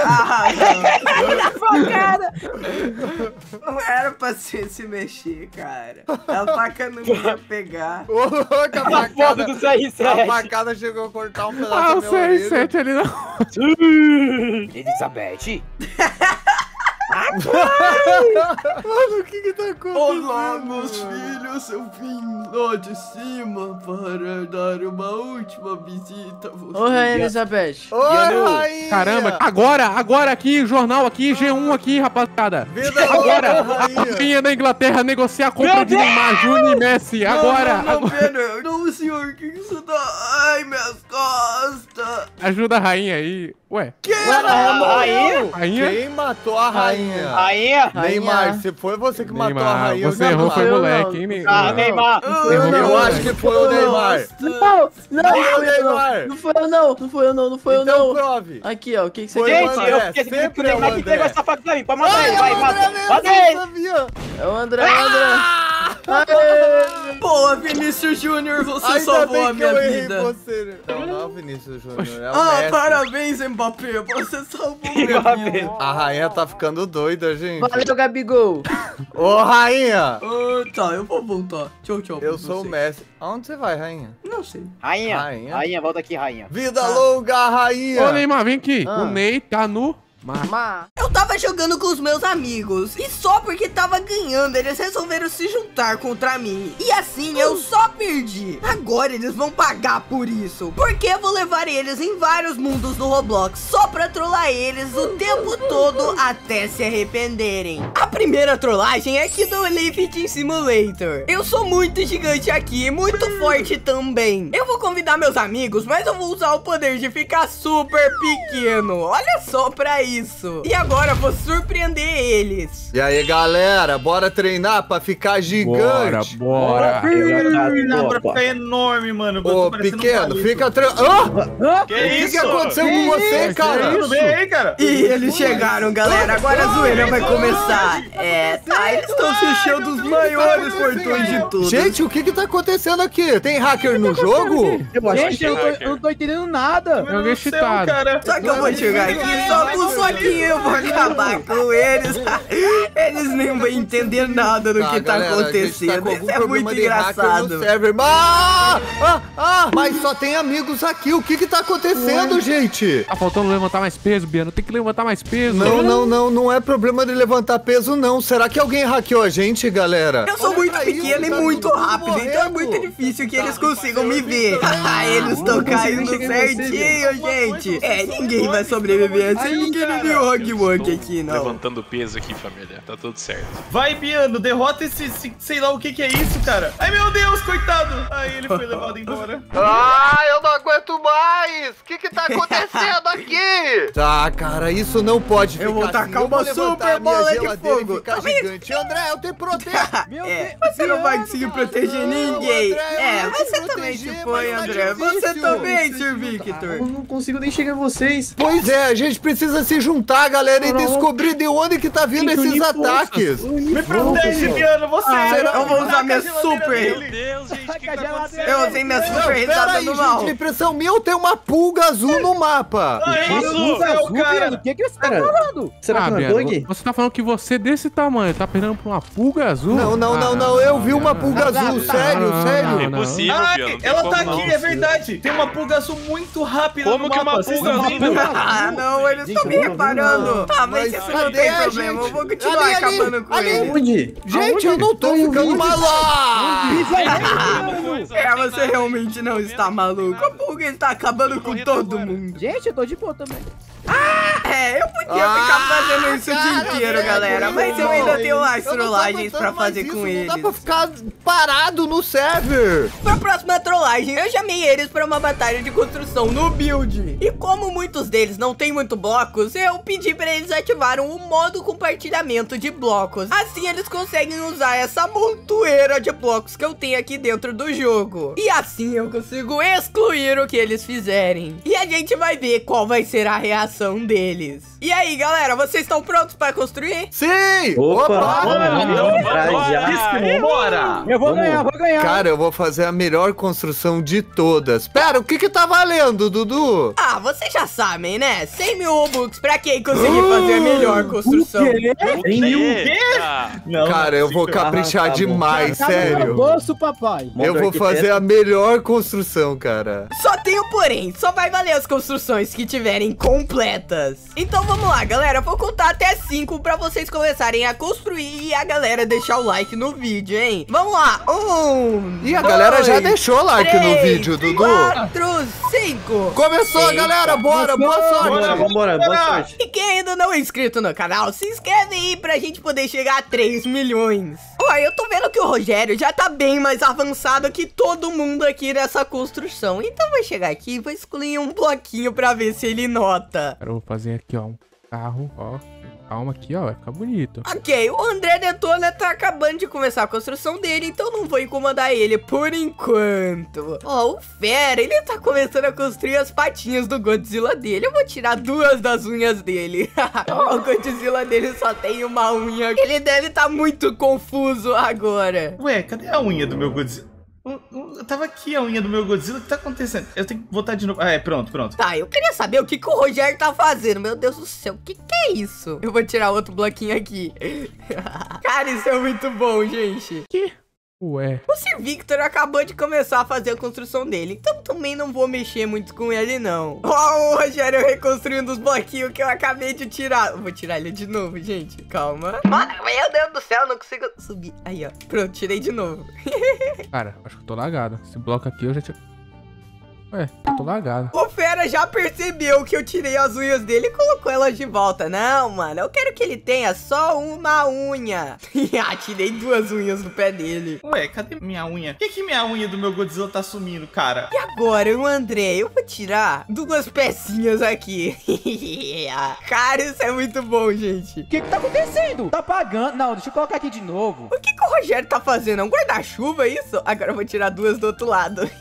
Ah, Não era pra se, se mexer, cara. A faca não ia pegar. Ô, louco, a A facada, do a CR7. facada chegou a cortar um pedaço Ah, da o minha orelha. CR7 ali não. Elizabeth? Mano, o que que tá acontecendo? Olá, meus filhos, eu vim lá de cima para dar uma última visita a vocês. Ô, Rainha Elizabeth. Oi, rainha! Caramba, agora, agora aqui, jornal aqui, G1 aqui, rapaziada. Vida Agora, a rainha! da Inglaterra negociar a compra Meu de Neymar, Júnior e Messi. Não, Agora, Não, não, agora. Não, senhor, o que que isso dá? Ai, minhas costas. Ajuda a rainha aí. Ué, Rainha? rainha? Quem matou a rainha? Rainha? Neymar, se foi você que matou a Neymar, rainha, você errou, foi moleque, não. hein, Neymar? Ah, Neymar. Eu não. Eu acho que foi o Neymar. Não, não, Foi o não, Neymar. não foi eu não, não foi eu não, não foi eu Então não. prove. Aqui, ó, o que que você quer? Gente, eu fiquei assim que sempre o Neymar é que entregou essa faca pra mim. Pode matar ele, é vai, mata. Mata ele. É o André, é o André. Aê! Boa, Vinícius Júnior, você Ainda salvou a minha eu errei vida. você. Não, não é o Vinícius Júnior, é o Ah, Messi. parabéns, Mbappé. Você salvou minha Mbappé. vida. A rainha tá ficando doida, gente. Valeu, Gabigol. Ô, rainha! Ah, tá, eu vou voltar. Tchau, tchau. Eu sou o vocês. Messi. Aonde você vai, rainha? Não sei. Rainha. Rainha. Rainha, volta aqui, rainha. Vida longa, rainha! Ô, Neymar, vem aqui. Ah. O Ney tá no Má. Eu tava jogando com os meus amigos e só porque tava ganhando eles resolveram se juntar contra mim. E assim eu só perdi. Agora eles vão pagar por isso. Porque eu vou levar eles em vários mundos do Roblox só pra trollar eles o tempo todo até se arrependerem. A primeira trollagem é aqui do Lifting Simulator. Eu sou muito gigante aqui, muito forte também. Eu vou convidar meus amigos, mas eu vou usar o poder de ficar super pequeno. Olha só pra isso. E agora eu vou surpreender eles. E aí, galera, bora treinar pra ficar Bora, gigante? bora. Não, pra ficar enorme, mano. eu Ô, um pequeno, palito. fica tranquilo. Que O que, isso? que aconteceu com você, cara? Tudo bem aí, cara? E eles chegaram, galera. Agora a zoeira vai começar. É, tá, eles estão se enchendo dos maiores portões de todos. Gente, o que que tá acontecendo aqui? Tem hacker no jogo? Gente, eu não tô, eu não tô entendendo nada. Do céu, cheatado. cara. Só que eu vou chegar aqui só com sua bloquinhos, eu vou acabar com eles. Eles nem vão entender nada do que tá galera, gente acontecendo. com Isso é muito engraçado. server. Ah, ah, ah, mas só tem amigos aqui. O que que tá acontecendo, gente? Tá faltando levantar mais peso, Biano. Tem que levantar mais peso. Não, não, não, não é problema de levantar peso, não. Será que alguém hackeou a gente, galera? Eu sou Olha muito pequeno e tá muito rápido, então é muito difícil que eles consigam me ver. Ah, eles estão caindo certinho, gente. É, ninguém vai sobreviver assim, ninguém não viu o Hog Wunk aqui, não. Levantando peso aqui, família. Tá tudo certo. Vai, Biano, derrota esse, esse- sei lá o que que é isso, cara. Ai, meu Deus, coitado. Aí ele foi levado embora. Ah, eu não aguento mais! O que que tá acontecendo aqui? Tá, cara, isso não pode ficar Eu vou tacar assim. Eu uma vou super a bola de fogo. ficar aí. gigante. André, eu te protejo. É, você não vai conseguir proteger Não, ninguém. André, eu É, você também se foi, tá André. Você também, Sir Victor. Eu não consigo nem chegar em vocês. Pois é, a gente precisa se juntar, galera, e descobrir de onde que tá vindo esses ataques. Me protege, Biano, você. Ah, eu vou usar minha super. dele. Deus, gente, o que, que tá acontecendo? Eu usei minha Não, super pera risada aí, do mal. gente, impressão minha ou tem uma pulga azul no mapa? Ai, Isso. isso, é o cara. O que que você tá falando? Será Ah, que não é você tá falando que você é desse tamanho, tá perdendo pra uma pulga azul? Não, não, não, não, eu vi uma pulga azul, sério, não, sério. É tem ela tá não. aqui, é verdade. Tem uma pulga azul muito rápida Como no que uma pulga azul? Ah, não, eles estão me reparando. Tá, mas Mas isso não tem a problema. Eu gente? vou continuar Ali, ali, acabando com ali. ele. Onde? Gente, eu não tô eu ficando maluco. É, você realmente não está maluco. A pulga está acabando com todo mundo. Gente, eu tô de boa também. É, eu podia Ah, ficar fazendo isso o dia cara, inteiro, velho, galera. Mas eu ainda tenho mais Eu não tô trollagens pra fazer isso, com Não eles. dá pra ficar parado no server. Pra próxima trollagem, eu chamei eles pra uma batalha de construção no build. E como muitos deles não tem muito blocos, eu pedi pra eles ativarem o modo compartilhamento de blocos. Assim eles conseguem usar essa montoeira de blocos que eu tenho aqui dentro do jogo. E assim eu consigo excluir o que eles fizerem. E a gente vai ver qual vai ser a reação deles. E aí, galera, vocês estão prontos pra construir? Sim! Opa! Então, vambora. já. Bora! Eu vou ganhar, vou ganhar. Cara, eu vou fazer a melhor construção de todas. Pera, o que que tá valendo, Dudu? Ah, vocês já sabem, né? 100 mil Robux pra quem conseguir fazer a melhor construção. O Tem mil. quê? Não, Cara, eu vou caprichar tá demais, sério. bolso, papai. Eu vou fazer a melhor construção, cara. Só tem porém, só vai valer as construções que tiverem completas. Então vamos lá, galera, eu vou contar até 5 pra vocês começarem a construir e a galera deixar o like no vídeo, hein? Vamos lá, um, E a galera já deixou like no três, vídeo, Dudu. quatro, cinco. Começou, Eita. galera, bora, boa sorte. Bora, vambora, boa Bora. sorte. E quem ainda não é inscrito no canal, se inscreve aí pra gente poder chegar a 3 milhões. Ó, eu tô vendo que o Rogério já tá bem mais avançado que todo mundo aqui nessa construção. Então vou chegar aqui e vou excluir um bloquinho pra ver se ele nota. Cara, eu vou fazer aqui, ó, um carro, ó. Calma aqui, ó, vai ficar bonito. Ok, o André Detona tá acabando de começar a construção dele, então não vou incomodar ele por enquanto. Ó, o Fera, ele tá começando a construir as patinhas do Godzilla dele. Eu vou tirar duas das unhas dele. o Godzilla dele só tem uma unha. Ele deve estar tá muito confuso agora. Ué, cadê a unha do meu Godzilla? Tava aqui a unha do meu Godzilla, o que tá acontecendo? Eu tenho que botar de novo. Ah, é, pronto, pronto. Tá, eu queria saber o que, que o Rogério tá fazendo. Meu Deus do céu, o que, que é isso? Eu vou tirar outro bloquinho aqui. Cara, isso é muito bom, gente. Ué. O Sir Victor acabou de começar a fazer a construção dele, então também não vou mexer muito com ele, não. Ó, o Rogério reconstruindo os bloquinhos que eu acabei de tirar. Vou tirar ele de novo, gente. Calma. Mano, meu Deus do céu, não consigo subir. Aí, ó. Pronto, tirei de novo. Cara, acho que eu tô lagado. Esse bloco aqui eu já tinha. Ué, eu tô lagado. O Fera já percebeu que eu tirei as unhas dele e colocou elas de volta. Não, mano, eu quero que ele tenha só uma unha. ah, tirei duas unhas do pé dele. Ué, cadê minha unha? Por que, que minha unha do meu Godzilla tá sumindo, cara? E agora, o André, eu vou tirar duas pecinhas aqui. Cara, isso é muito bom, gente. O que que tá acontecendo? Tá apagando. Não, deixa eu colocar aqui de novo. O que, que o Rogério tá fazendo? É um guarda-chuva isso? Agora eu vou tirar duas do outro lado.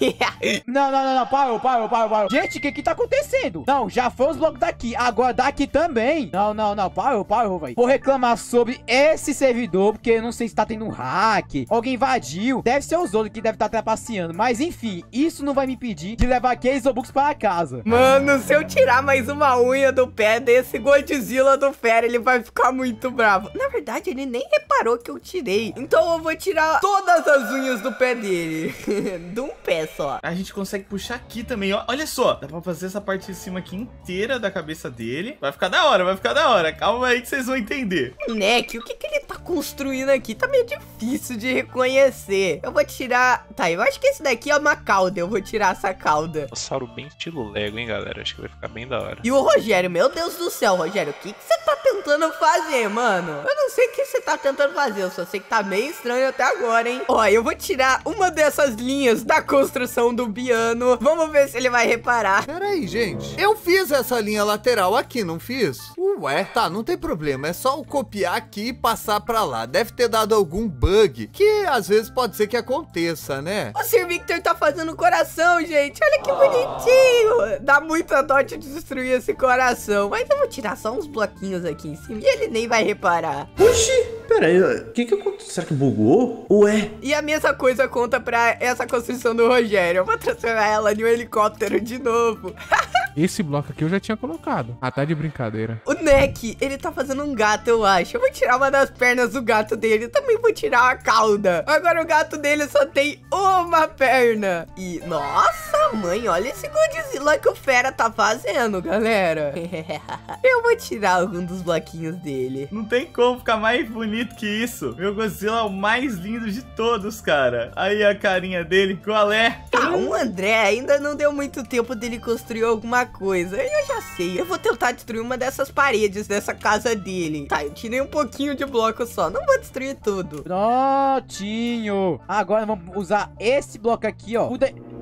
Não, não, não, não, para. Parou, parou, parou, parou. Gente, o que que tá acontecendo? Não, já foi os blocos daqui, agora daqui também. Não, não, não, parou, parou, velho. Vou reclamar sobre esse servidor, porque eu não sei se tá tendo um hack. Alguém invadiu. Deve ser os outros que devem estar trapaceando. Mas enfim, isso não vai me impedir de levar aqueles Robux para casa. Mano, se eu tirar mais uma unha do pé desse Godzilla do Fera, ele vai ficar muito bravo. Na verdade, ele nem reparou que eu tirei. Então eu vou tirar todas as unhas do pé dele. de um pé só. A gente consegue puxar aqui também, ó. Olha só, dá pra fazer essa parte de cima aqui inteira da cabeça dele. Vai ficar da hora, vai ficar da hora. Calma aí que vocês vão entender. Neck, o que, que ele tá construindo aqui? Tá meio difícil de reconhecer. Eu vou tirar... Tá, eu acho que esse daqui é uma cauda. Eu vou tirar essa cauda. Dinossauro bem estilo Lego, hein, galera? Acho que vai ficar bem da hora. E o Rogério, meu Deus do céu, Rogério, o que que você tá tentando fazer, mano? Eu não sei o que você tá tentando fazer, eu só sei que tá meio estranho até agora, hein? Ó, eu vou tirar uma dessas linhas da construção do piano. Vamos ver se ele vai reparar. Pera aí, gente. Eu fiz essa linha lateral aqui, não fiz? Ué, tá, não tem problema. É só eu copiar aqui e passar pra lá. Deve ter dado algum bug, que às vezes pode ser que aconteça, né? O Sir Victor tá fazendo coração, gente. Olha que bonitinho. Dá muita dó de destruir esse coração. Mas eu vou tirar só uns bloquinhos aqui em cima e ele nem vai reparar. Oxi, pera aí, o que que aconteceu? Será que bugou? Ué, E a mesma coisa conta pra essa construção do Rogério. Eu vou transformar ela em um helicóptero de novo. Esse bloco aqui eu já tinha colocado. Ah, tá de brincadeira. O Neck, ele tá fazendo um gato, eu acho. Eu vou tirar uma das pernas do gato dele. Eu também vou tirar a cauda. Agora o gato dele só tem uma perna. E, nossa, mãe, olha esse Godzilla que o Fera tá fazendo, galera. eu vou tirar algum dos bloquinhos dele. Não tem como ficar mais bonito que isso. Meu Godzilla é o mais lindo de todos, cara. Aí a carinha dele, qual é? Tá, o André ainda não deu muito tempo dele construir alguma coisa. Eu já sei. Eu vou tentar destruir uma dessas paredes dessa casa dele. Tá, eu tirei um pouquinho de bloco só. Não vou destruir tudo. Prontinho. Agora vamos usar esse bloco aqui, ó.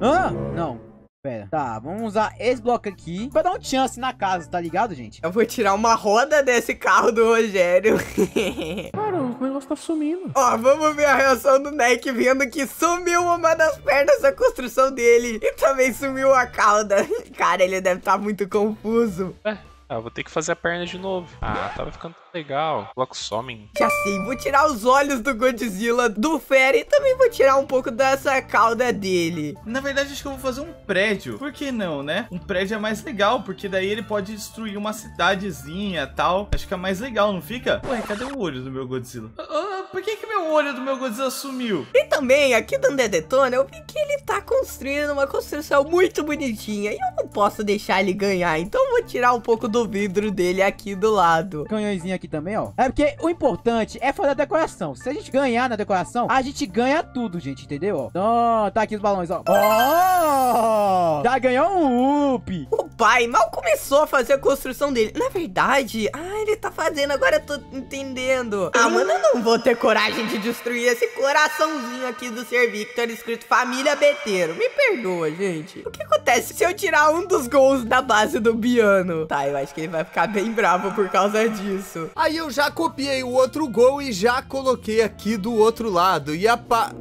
Hã? Não. Pera. Tá, vamos usar esse bloco aqui pra dar um chance na casa, tá ligado, gente? Eu vou tirar uma roda desse carro do Rogério. Cara, o negócio tá sumindo. Ó, vamos ver a reação do Neck vendo que sumiu uma das pernas da construção dele. E também sumiu a cauda. Cara, ele deve estar muito confuso. Ah, vou ter que fazer a perna de novo. Ah, tava ficando tão legal. Blocos somem. Já sei, vou tirar os olhos do Godzilla, do Fera e também vou tirar um pouco dessa cauda dele. Na verdade, acho que eu vou fazer um prédio. Por que não, né? Um prédio é mais legal, porque daí ele pode destruir uma cidadezinha tal. Acho que é mais legal, não fica? Ué, cadê o olho do meu Godzilla? Ah, por que que meu olho do meu Godzilla sumiu? E também, aqui do André Detona, eu vi que ele tá construindo uma construção muito bonitinha. E eu não posso deixar ele ganhar, então eu vou tirar um pouco do vidro dele aqui do lado. Canhõezinho aqui também, ó. É porque o importante é fazer a decoração. Se a gente ganhar na decoração, a gente ganha tudo, gente, entendeu? Ó. Então, tá aqui os balões, ó. Ó! Já ganhou um up. O pai mal começou a fazer a construção dele. Na verdade, ah, ele tá fazendo, agora eu tô entendendo. Ah, mano, eu não vou ter coragem de destruir esse coraçãozinho aqui do Ser Victor escrito Família Beteiro. Me perdoa, gente. O que acontece se eu tirar um dos gols da base do Biano? Tá, eu acho que ele vai ficar bem bravo por causa disso. Aí eu já copiei o outro gol e já coloquei aqui do outro lado. E a pa...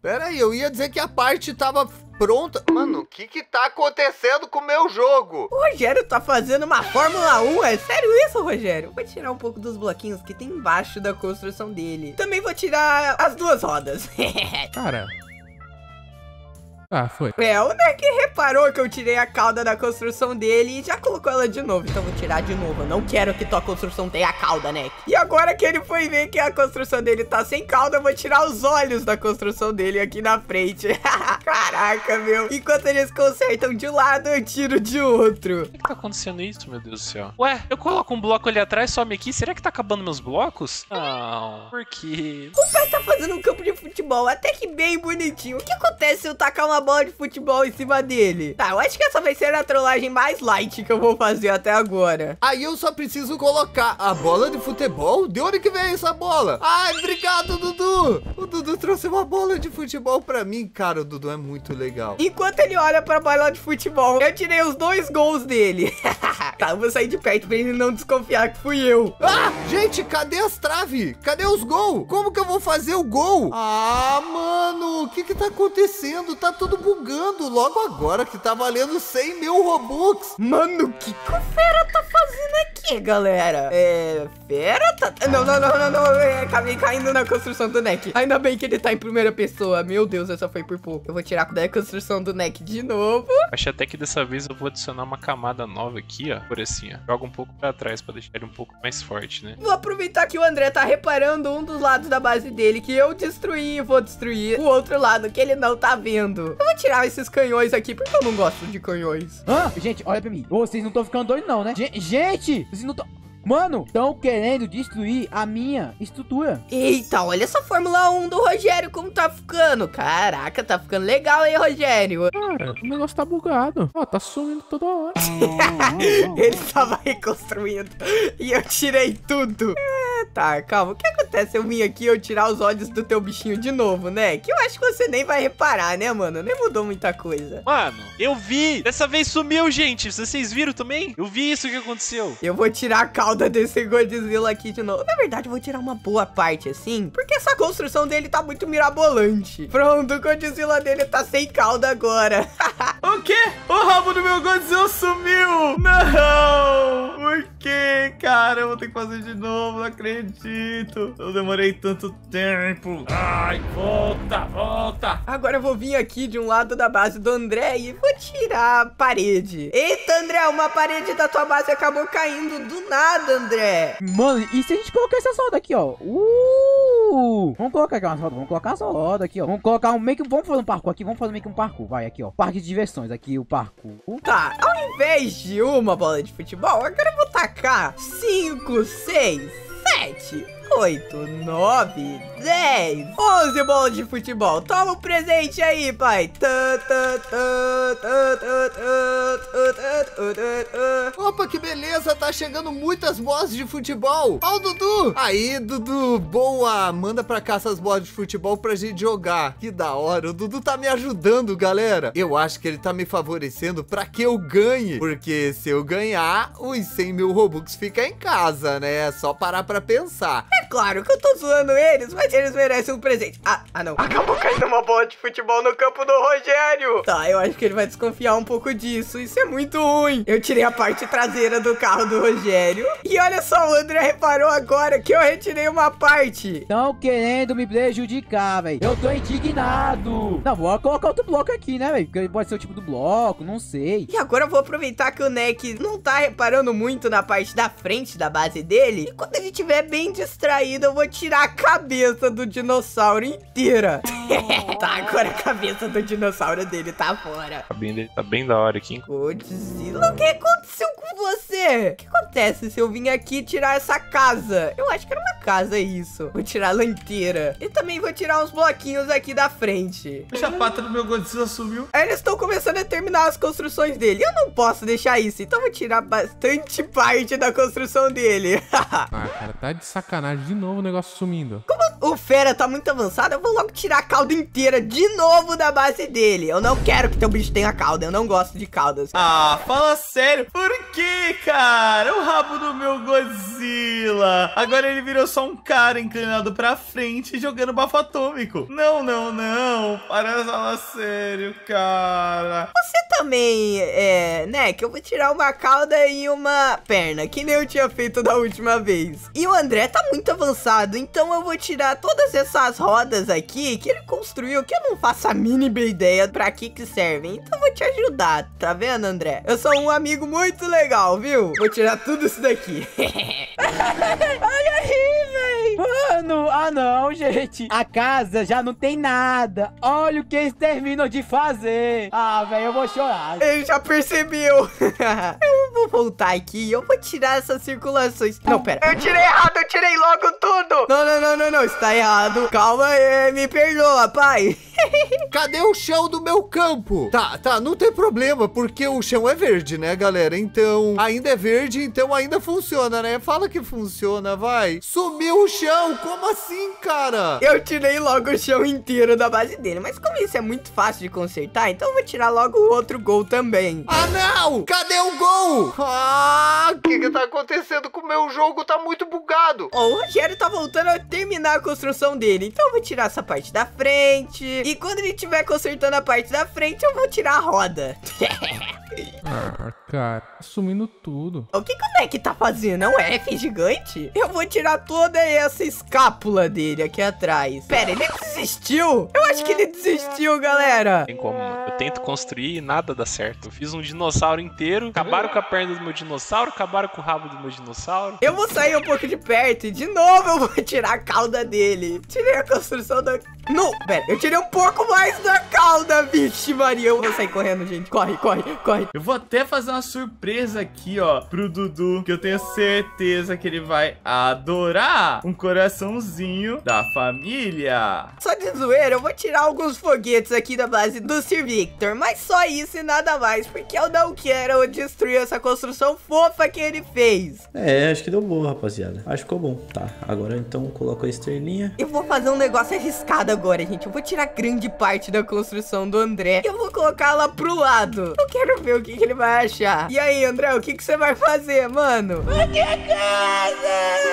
Pera aí, eu ia dizer que a parte tava pronta. Mano, o que que tá acontecendo com o meu jogo? O Rogério tá fazendo uma Fórmula 1, é sério isso, Rogério? Vou tirar um pouco dos bloquinhos que tem embaixo da construção dele. Também vou tirar as duas rodas. Cara. Ah, foi. É, o Neck reparou que eu tirei a cauda da construção dele e já colocou ela de novo. Então eu vou tirar de novo. Eu não quero que tua construção tenha cauda, Neck. E agora que ele foi ver que a construção dele tá sem cauda, eu vou tirar os olhos da construção dele aqui na frente. Caraca, meu. Enquanto eles consertam de um lado, eu tiro de outro. Por que, que tá acontecendo isso, meu Deus do céu? Ué, eu coloco um bloco ali atrás, some aqui. Será que tá acabando meus blocos? Não. Por quê? O pai tá fazendo um campo de futebol até que bem bonitinho. O que acontece se eu tacar uma bola de futebol em cima dele? Tá, eu acho que essa vai ser a trollagem mais light que eu vou fazer até agora. Aí eu só preciso colocar a bola de futebol? De onde que vem essa bola? Ai, obrigado, Dudu! O Dudu trouxe uma bola de futebol pra mim. Cara, o Dudu é muito legal. Enquanto ele olha pra bola de futebol, eu tirei os dois gols dele. tá, eu vou sair de perto pra ele não desconfiar que fui eu. Ah, gente, cadê as traves? Cadê os gols? Como que eu vou fazer o gol? Ah, mano, o que que tá acontecendo? Tá tudo bugando logo agora que tá valendo 100 mil Robux. Mano, o que, que o Fera tá fazendo aqui, galera? É. Fera tá. Não, não, não, não, não. Eu acabei caindo na construção do Neck. Ainda bem que ele tá em primeira pessoa. Meu Deus, essa foi por pouco. Eu vou tirar da construção do Neck de novo. Acho até que dessa vez eu vou adicionar uma camada nova aqui, ó. Por assim, ó. Joga um pouco pra trás pra deixar ele um pouco mais forte, né? Vou aproveitar que o André tá reparando um dos lados da base dele que eu destruí e vou destruir o outro lado que ele não tá vendo. Eu vou tirar esses canhões aqui porque eu não gosto de canhões. Hã? Gente, olha pra mim. Ô, vocês não estão ficando doidos não, né? Gen- Gente, vocês não estão... Mano, estão querendo destruir a minha estrutura. Eita, olha essa Fórmula 1 do Rogério como tá ficando. Caraca, tá ficando legal, hein, Rogério? Cara, o negócio tá bugado. Ó, tá sumindo toda hora. Ele tava reconstruindo e eu tirei tudo. É, tá, calma. O que acontece se eu vim aqui e eu tirar os olhos do teu bichinho de novo, né? Que eu acho que você nem vai reparar, né, mano? Nem mudou muita coisa. Mano, eu vi! Dessa vez sumiu, gente! Vocês viram também? Eu vi isso que aconteceu. Eu vou tirar a cauda desse Godzilla aqui de novo. Na verdade, eu vou tirar uma boa parte, assim, porque essa construção dele tá muito mirabolante. Pronto, o Godzilla dele tá sem cauda agora. O quê? O rabo do meu Godzilla sumiu! Não! Por quê, cara? Eu vou ter que fazer de novo, não acredito. Eu demorei tanto tempo. Ai, volta, volta. Agora eu vou vir aqui de um lado da base do André e vou tirar a parede. Eita, André, uma parede da tua base acabou caindo do nada, André. Mano, e se a gente colocar essas rodas aqui, ó? Uh! Vamos colocar aqui umas rodas, vamos colocar essa roda aqui, ó. Vamos colocar um meio que... Vamos fazer um parkour aqui, vamos fazer meio que um parkour. Vai, aqui, ó. Parque de diversões, aqui o parkour. Tá, ao invés de uma bola de futebol, agora eu vou tacar 5, 爱情。8, 9, 10, 11 bolas de futebol. Toma um presente aí, pai. Opa, que beleza. Tá chegando muitas bolas de futebol. Ó o Dudu. Aí, Dudu. Boa. Manda pra cá essas bolas de futebol pra gente jogar. Que da hora. O Dudu tá me ajudando, galera. Eu acho que ele tá me favorecendo pra que eu ganhe. Porque se eu ganhar, os 100 mil Robux fica em casa, né? É só parar pra pensar claro que eu tô zoando eles, mas eles merecem um presente. Ah, ah não. Acabou caindo uma bola de futebol no campo do Rogério. Tá, eu acho que ele vai desconfiar um pouco disso. Isso é muito ruim. Eu tirei a parte traseira do carro do Rogério. E olha só, o André reparou agora que eu retirei uma parte. Estão querendo me prejudicar, velho. Eu tô indignado. Não, vou colocar outro bloco aqui, né, velho? Porque pode ser o tipo do bloco, não sei. E agora eu vou aproveitar que o Neck não tá reparando muito na parte da frente da base dele. E quando ele estiver bem distraído, eu vou tirar a cabeça do dinossauro inteira. tá, agora a cabeça do dinossauro dele tá fora. Tá bem, tá bem da hora aqui, hein? Godzilla, o que aconteceu com você? O que acontece se eu vim aqui tirar essa casa? Eu acho que era uma casa isso. Vou tirar ela inteira. E também vou tirar uns bloquinhos aqui da frente. A chapata do meu Godzilla sumiu. Aí eles estão começando a terminar as construções dele. Eu não posso deixar isso, então vou tirar bastante parte da construção dele. Ah, cara, tá de sacanagem. De novo o negócio sumindo. o Fera tá muito avançado, eu vou logo tirar a cauda inteira de novo da base dele. Eu não quero que teu bicho tenha cauda, eu não gosto de caudas. Ah, fala sério. Por que, cara? O rabo do meu Godzilla. Agora ele virou só um cara inclinado pra frente jogando bafo atômico. Não, não, não. Para de falar sério, cara. Você também, é, né, que eu vou tirar uma cauda e uma perna, que nem eu tinha feito da última vez. E o André tá muito avançado, então eu vou tirar todas essas rodas aqui que ele construiu, que eu não faço a mínima ideia pra que que servem. Então eu vou te ajudar, tá vendo, André? Eu sou um amigo muito legal, viu? Vou tirar tudo isso daqui. Olha aí, velho. Mano, ah não, gente. A casa já não tem nada. Olha o que eles terminam de fazer. Ah, velho, eu vou chorar. Ele já percebeu. eu vou voltar aqui e eu vou tirar essas circulações. Não, pera. Eu tirei errado, eu tirei logo tudo. Não, não, não, não, não. Está errado. Calma aí, me perdoa, pai. Cadê o chão do meu campo? Tá, tá, não tem problema, porque o chão é verde, né, galera? Então, ainda é verde, então ainda funciona, né? Fala que funciona, vai. Sumiu o chão, como assim, cara? Eu tirei logo o chão inteiro da base dele, mas como isso é muito fácil de consertar, então eu vou tirar logo o outro gol também. Ah, não! Cadê o gol? Ah, o que que tá acontecendo com o meu jogo? Tá muito bugado. Ó, o Rogério tá voltando a terminar a construção dele, então eu vou tirar essa parte da frente. E E quando ele estiver consertando a parte da frente, eu vou tirar a roda. Ah, cara, sumindo tudo. O que, que o tá fazendo? É um F gigante? Eu vou tirar toda essa escápula dele aqui atrás. Pera, ele desistiu? Eu acho que ele desistiu, galera. Tem como. Eu tento construir e nada dá certo. Eu fiz um dinossauro inteiro, acabaram com a perna do meu dinossauro, acabaram com o rabo do meu dinossauro. Eu vou sair um pouco de perto e de novo eu vou tirar a cauda dele. Tirei a construção da... Não, pera, eu tirei um pouco mais da cauda, vixe Maria. Eu vou sair correndo, gente. Corre, corre, corre. Eu vou até fazer uma surpresa aqui, ó, pro Dudu, que eu tenho certeza que ele vai adorar. Um coraçãozinho da família. Só de zoeira, eu vou tirar alguns foguetes aqui da base do Sir Victor, mas só isso e nada mais, porque eu não quero destruir essa construção fofa que ele fez. É, acho que deu boa, rapaziada. Acho que ficou bom. Tá, agora então coloco a estrelinha. Eu vou fazer um negócio arriscado agora, gente. Eu vou tirar grande parte da construção do André e eu vou colocar lá pro lado. Eu quero ver o que, que ele vai achar. E aí, André, o que, que você vai fazer, mano? Aqui é casa!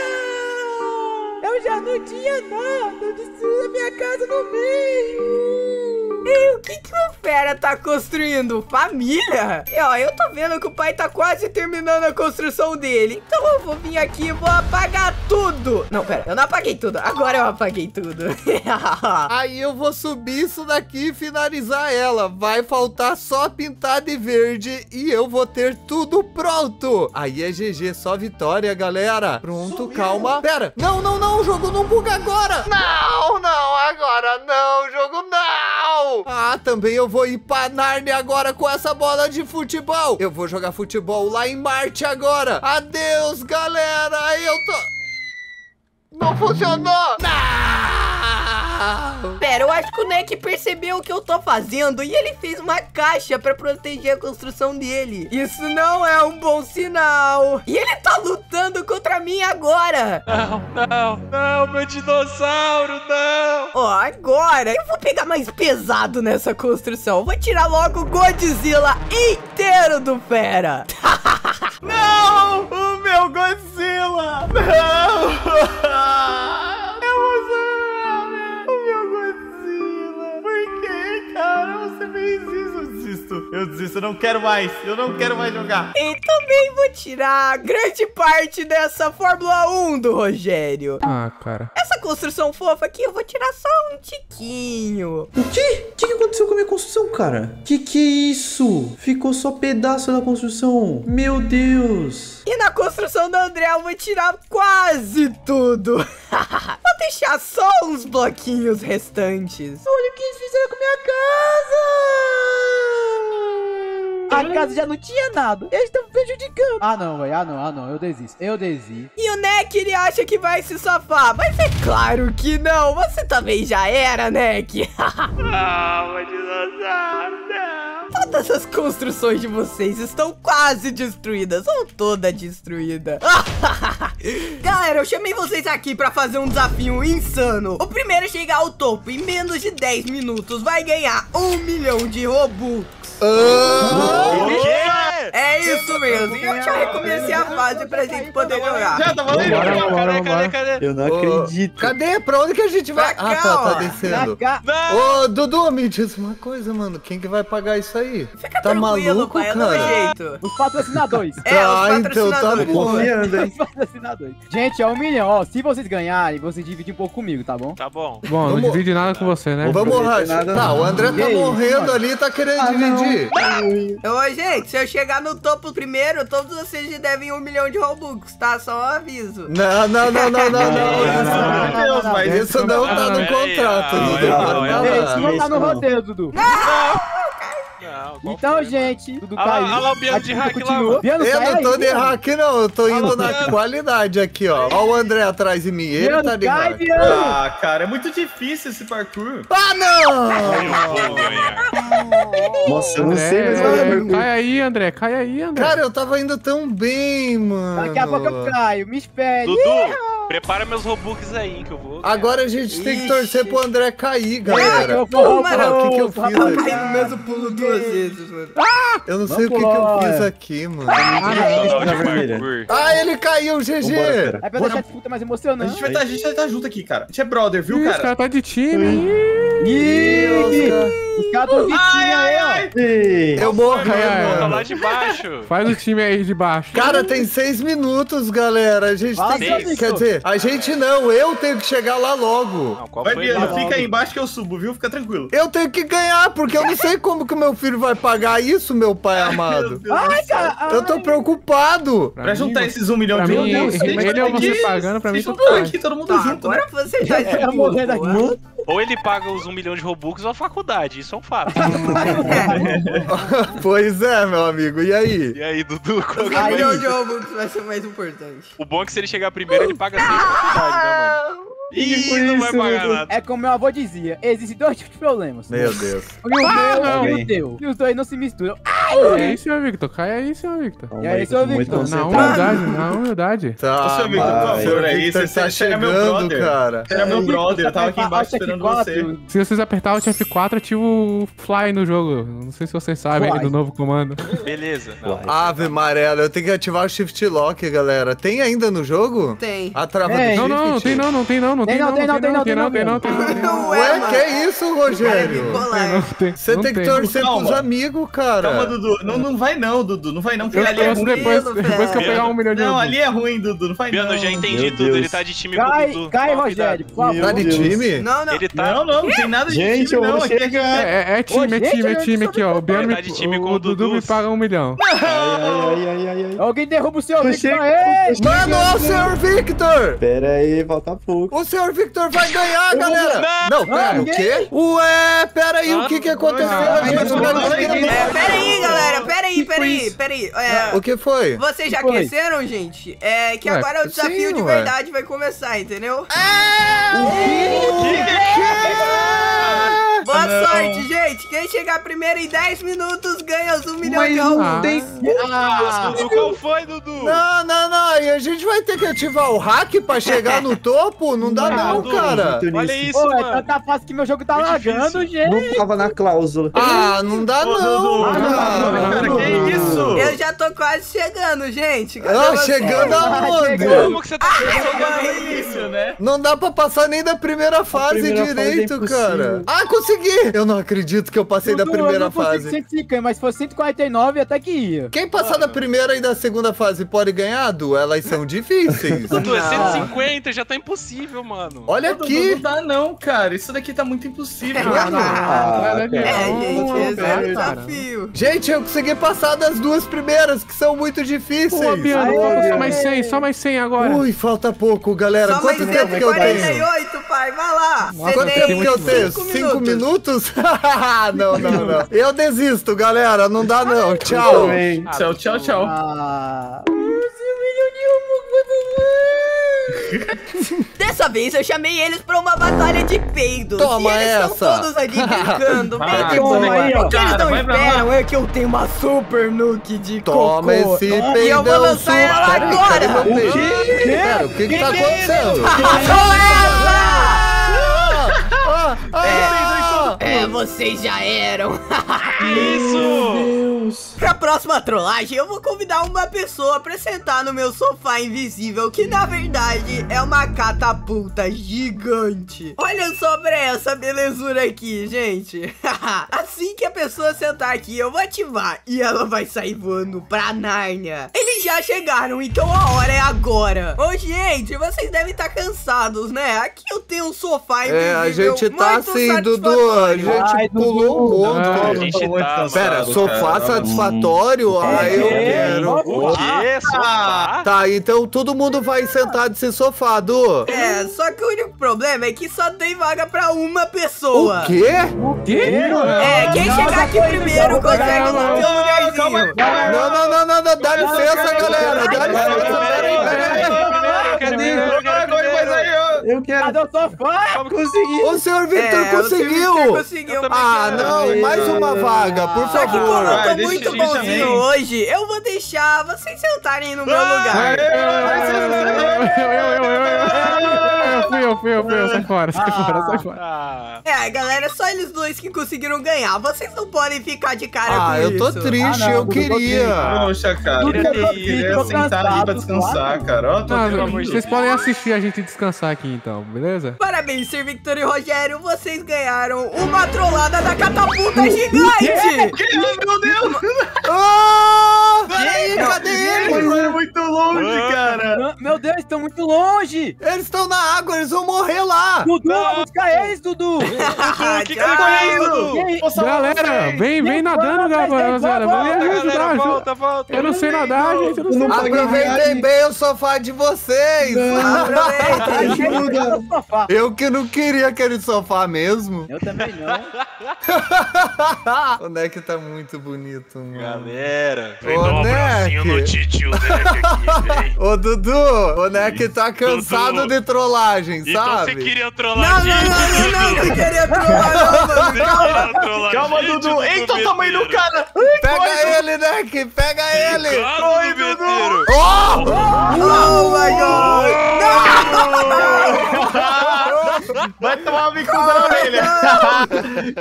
Eu já não tinha nada, destruí a minha casa no meio. E o que, que o Fera tá construindo? Família? E ó, eu tô vendo que o pai tá quase terminando a construção dele. Então eu vou vir aqui e vou apagar tudo. Não, pera, eu não apaguei tudo. Agora eu apaguei tudo. Aí eu vou subir isso daqui e finalizar ela. Vai faltar só pintar de verde e eu vou ter tudo pronto. Aí é GG, só vitória, galera. Pronto, calma. Pera, não, não, não, o jogo não buga agora. Não, não, agora não, o jogo não. Ah, também eu vou ir pra Narnia agora com essa bola de futebol. Eu vou jogar futebol lá em Marte agora. Adeus, galera. Eu tô... Não funcionou! Não! Pera, eu acho que o Neck percebeu o que eu tô fazendo e ele fez uma caixa pra proteger a construção dele. Isso não é um bom sinal. E ele tá lutando contra mim agora. Não, não, não, meu dinossauro, não. Ó, agora eu vou pegar mais pesado nessa construção. Vou tirar logo o Godzilla inteiro do Fera. Não! O meu Godzilla! Não! Por que, cara? Você fez isso? Eu desisto. Eu desisto. Eu não quero mais. Eu não quero mais jogar. E também vou tirar grande parte dessa Fórmula 1 do Rogério. Ah, cara. Essa construção fofa aqui eu vou tirar só um tiquinho. O quê? O que, que aconteceu com a minha construção, cara? Que que é isso? Ficou só pedaço da construção. Meu Deus. E na construção do André eu vou tirar quase tudo. vou deixar só uns bloquinhos restantes. Olha o que eles fizeram com minha casa. A casa já não tinha nada. Eles estão prejudicando. Ah, não, velho. Ah, não, ah, não. Eu desisto. Eu desisto. E o Neck, ele acha que vai se safar. Mas é claro que não. Você também já era, Neck. Ah, mas dinossauro, não. Todas as construções de vocês estão quase destruídas, ou toda destruída. Galera, eu chamei vocês aqui pra fazer um desafio insano. O primeiro a chegar ao topo em menos de 10 minutos vai ganhar um milhão de Robux. Oh, quê? É isso mesmo. E eu já recomecei a fase pra gente poder jogar. Já tá valendo? Bora, bora, Cadê, bora. cadê, cadê? Eu não acredito. Cadê? Pra onde que a gente vai? Ah, tá, tá descendo. Ô, Dudu, me diz uma coisa, mano. Quem que vai pagar isso aí? Fica tá maluco, pai, cara? jeito. Os patrocinadores. É, os então tá patrocinadores. bom. Confiando, hein? Os patrocinadores. Gente, é um milhão. Ó, se vocês ganharem, vocês dividem um pouco comigo, tá bom? Tá bom. Bom, não divide nada com você, né? Vamos, Racha. nada, Tá, o André tá morrendo ali, tá querendo Ah, dividir. Ô, gente, se eu chegar no topo primeiro, todos vocês devem um milhão de Robux, tá? Só um aviso. Não, não, não, não, não, não. Não, Isso- não, Meu Deus, mas Isso não tá no contrato, Dudu. Ei, isso não tá no roteiro, Dudu. Não, Então, gente, tudo Olha lá, caiu. olha lá o Biano de hack lá, mano. Biano, Eu não tô aí, de Biano. hack, não. Eu tô indo na qualidade aqui, ó. Ó o André atrás de mim. Ele Biano, tá de cai, hack. Biano. Ah, cara, é muito difícil esse parkour. Ah, não! Nossa, eu não André, sei mais. Cai aí, André. Cai aí, André. Cara, eu tava indo tão bem, mano. Daqui a pouco eu caio. Me espere. Dudu, prepara meus Robux aí, hein, que eu vou. ganhar. Agora a gente tem que Ixi. torcer pro André cair, galera. eu vou Mano, Ah, o que que eu fiz Eu caí no mesmo pulo duas vezes, mano. Eu não sei o que, que eu fiz aqui, mano. Vermelha. parkour. Ah, ele caiu, GG. É pra deixar a disputa mais A emocionante. gente vai estar tá, a gente vai tá junto aqui, cara. A gente é brother, viu, Ih, Esse cara? cara tá de time. Ih. Os caras tão vitinho aí, ó. Eu morro, Ai, ai, Tá mano. lá de baixo. Faz o time aí de baixo. Cara, tem seis minutos, galera. A gente tem que... Quer dizer, a gente não, eu tenho que chegar lá logo. Não, qual Vai, foi? Biano, fica aí embaixo que eu subo, viu? Fica tranquilo. Eu tenho que ganhar, porque eu não sei como que o meu filho vai pagar isso, meu pai amado. Ai, céu. cara. Eu tô preocupado. Pra juntar esses um milhão pra de euros, ele- aqui, você pagando, pra mim, faz. aqui, todo mundo Tá, junto, né? agora você já É, morrendo aqui. Ou ele paga os um milhão de Robux ou a faculdade. Isso é um fato. Pois é, meu amigo. E aí? E aí, Dudu? Qual que Um vai- milhão de Robux vai ser mais importante. O bom é que se ele chegar primeiro, ele paga seis faculdade, né, mano? Ih, não vai pagar nada. É como meu avô dizia, existem dois tipos de problemas. Meu Deus. O meu não. e o teu. E os dois não se misturam. É aí, senhor Victor. Cai aí, senhor Victor. E aí, seu Victor? Na humildade, na humildade. Tá, Ô, seu Victor, por favor, seu aí, você- tá você é meu chegando, brother. cara. Era meu brother, eu tava aqui embaixo esperando você. Se vocês apertar o F4, ativa o Fly no jogo. Não sei se vocês sabem aí do novo comando. Beleza. Ave amarela, eu tenho que ativar o Shift Lock, galera. Tem ainda no jogo? Tem. A trava do Não, não, não tem não, não tem não, não Tem tem não, não, tem não, tem não, tem não, tem não, tem não. Ué, que isso, Rogério? Você não tem que torcer pros amigos, cara. Calma, Dudu. Não, não vai não, Dudu. Não vai não, porque Eu ali é ruim. depois, Deus, depois que eu pegar um milhão de Não, ali é ruim, Dudu. Não vai Biano, não. eu já entendi Meu tudo. Deus. Ele tá de time com o Cai, Dudu. cai, Rogério, cuidado. por favor. Tá de time? Não, não. Ele tá. Não, não, não tem nada de Gente, time, eu não. Aqui, aqui. É, é time, é time, é time aqui, ó. O me, tá de time o, com o Dudu Dudu. me paga um milhão. Ai, ai, ai, ai, ai. Alguém derruba o seu Victor. Mano, o senhor Victor! Pera aí, falta pouco. O senhor Victor vai ganhar, galera! Não, pera, o quê? Ué, pera aí, o que que aconteceu? Ah, tá É, pera aí, galera. Pera aí, pera aí, pera aí. É, O que foi? Vocês já Foi. aqueceram, gente? É que Ué, agora o desafio sim, de ué. verdade vai começar, entendeu? Boa Não. sorte, gente. Quem chegar primeiro em 10 minutos ganha os 1 milhão de Mas Robux. não tem. Ah, Dudu, qual foi, Dudu? Não, não, não, e a gente vai ter que ativar o hack pra chegar no topo? Não dá não, Dudu, cara. Olha isso, Pô, é mano. tanta fácil que meu jogo tá Muito lagando, difícil. gente. Não tava na cláusula. Ah, não dá Ô, não, Dudu, cara. cara, que isso? Eu já tô quase chegando, gente. Cadê Ah, vocês? chegando aonde? chegando. Como que você tá Chegando no início, né? Não dá pra passar nem da primeira fase primeira fase é direito, cara. Ah, consegui! Eu não acredito que eu passei da Dudu, eu primeira não fase. 150, mas se fosse 149 até que ia. Quem passar da primeira e da segunda fase pode ganhar, Du? Elas são difíceis. Dudu, é 150, já tá impossível, mano. Olha Dudu, aqui. Não dá não, cara. Isso daqui tá muito impossível. Ah, de É, cara. gente, esse é o cara. desafio. Gente, eu consegui passar das duas primeiras, que são muito Pô, difíceis. Biano, Aê! só mais 100, só mais 100 agora. Ui, falta pouco, galera. Só mais Quanto tempo que eu tenho? 148, pai. Vai lá. Você Quanto tem tempo que eu tenho? cinco Cinco minutos? não, não, não. Eu desisto, galera. Não dá não. Tchau. Também. Tchau, tchau, tchau. Ah. Dessa vez eu chamei eles pra uma batalha de peidos. Toma e eles essa. estão todos ali brincando. Vai, bem vai, de boa. vai, O que eles não esperam é que eu tenho uma super nuke de Toma cocô. esse E eu vou lançar ela agora. meu peido? Pera, o que que tá acontecendo? Sou essa! Ah, ah, É, vocês já eram. Isso! Pra próxima trollagem, eu vou convidar uma pessoa pra sentar no meu sofá invisível, que na verdade é uma catapulta gigante. Olha só pra essa belezura aqui, gente. assim que a pessoa sentar aqui, eu vou ativar e ela vai sair voando pra Nárnia. Eles já chegaram, então a hora é agora. Ô, gente, vocês devem estar cansados, né? Aqui eu tenho um sofá invisível. É, a gente tá assim, Dudu. A gente Ai, pulou um monte. A gente tá, Pera, mano. sofá satisfatório? Ah, eu É, quero. O quê? Sofá? Tá, então todo mundo vai sentar nesse sofá, Du. É, só que o único problema é que só tem vaga pra uma pessoa. O quê? O quê? É, quem chegar aqui primeiro consegue ter um lugarzinho. Não, não, não, não, não, dá licença, galera. Dá licença, peraí, peraí. Eu quero primeiro, eu quero. Eu quero. Cadê o sofá? Consegui. O senhor Victor É, o conseguiu. Victor conseguiu. Ah, não, mais uma vaga, por Só que como favor. eu tô muito bonzinho hoje, eu vou deixar vocês sentarem no meu lugar. Eu, eu, eu, eu, eu, eu, eu, fui eu, fui eu, fui eu. Sai fora, sai fora, sai fora. Ah, É, galera, é só eles dois que conseguiram ganhar. Vocês não podem ficar de cara com Ah, eu tô isso. triste, Ah, não, eu queria. Poxa, cara. Eu que eu queria, sentar ali pra descansar, claro. cara. Ó, tô Não, vocês podem assistir a gente descansar aqui então, beleza? Parabéns, Sir Victor e Rogério. Vocês ganharam uma trollada da catapulta gigante. Meu Deus! Ah! Peraí, cadê eles? É muito longe, cara. Meu- Meu Deus, estão muito longe! Eles estão na água, eles vão morrer lá. Dudu, busca eles, Dudu! Ah, o que que aí? Vou salvar Galera, vem, vem nadando, rapaziada. Vem ajudar, galera, ajuda. volta, volta. Eu não sei nadar, gente. Não Não viagem. bem o sofá de vocês. Aproveitem. Eu que não queria aquele sofá mesmo. Eu também não. o Neck tá muito bonito, mano. Galera. Ô, Neck. titio Neck aqui, vem. Ô, Dudu, o Neck tá cansado Dudu. de trollagem, Então você sabe? queria Não, trollar não, não, não, não, não queria trollar, não, mano. Calma. Calma, Dudu. Eita, o tamanho do cara. Pega ele, Neck, pega ele. Oi, Dudu. Oh! Oh my god. Vai tomar uma bicuda na orelha.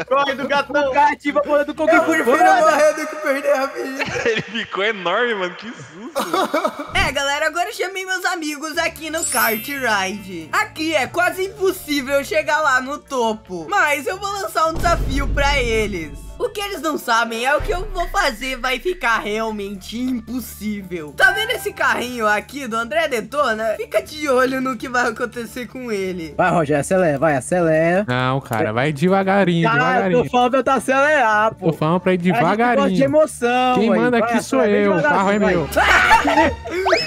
Corre do gatão. O cara ativa a porra do Kung Eu Fu prefiro morrer do que perder a vida. Ele ficou enorme, mano. Que susto. É, galera, agora eu chamei meus amigos aqui no Kart Ride. Aqui é quase impossível chegar lá no topo. Mas eu vou lançar um desafio pra eles. O que eles não sabem é o que eu vou fazer vai ficar realmente impossível. Tá vendo esse carrinho aqui do André Detona? Fica de olho no que vai acontecer com ele. Vai, Rogério, acelera, vai, acelera. Não, cara, vai devagarinho, Cara, devagarinho. tô falando pra eu tá acelerar, pô. Tô falando pra ir A gente gosta de devagarinho. emoção, Quem manda Vai, aqui sou eu, o carro é meu.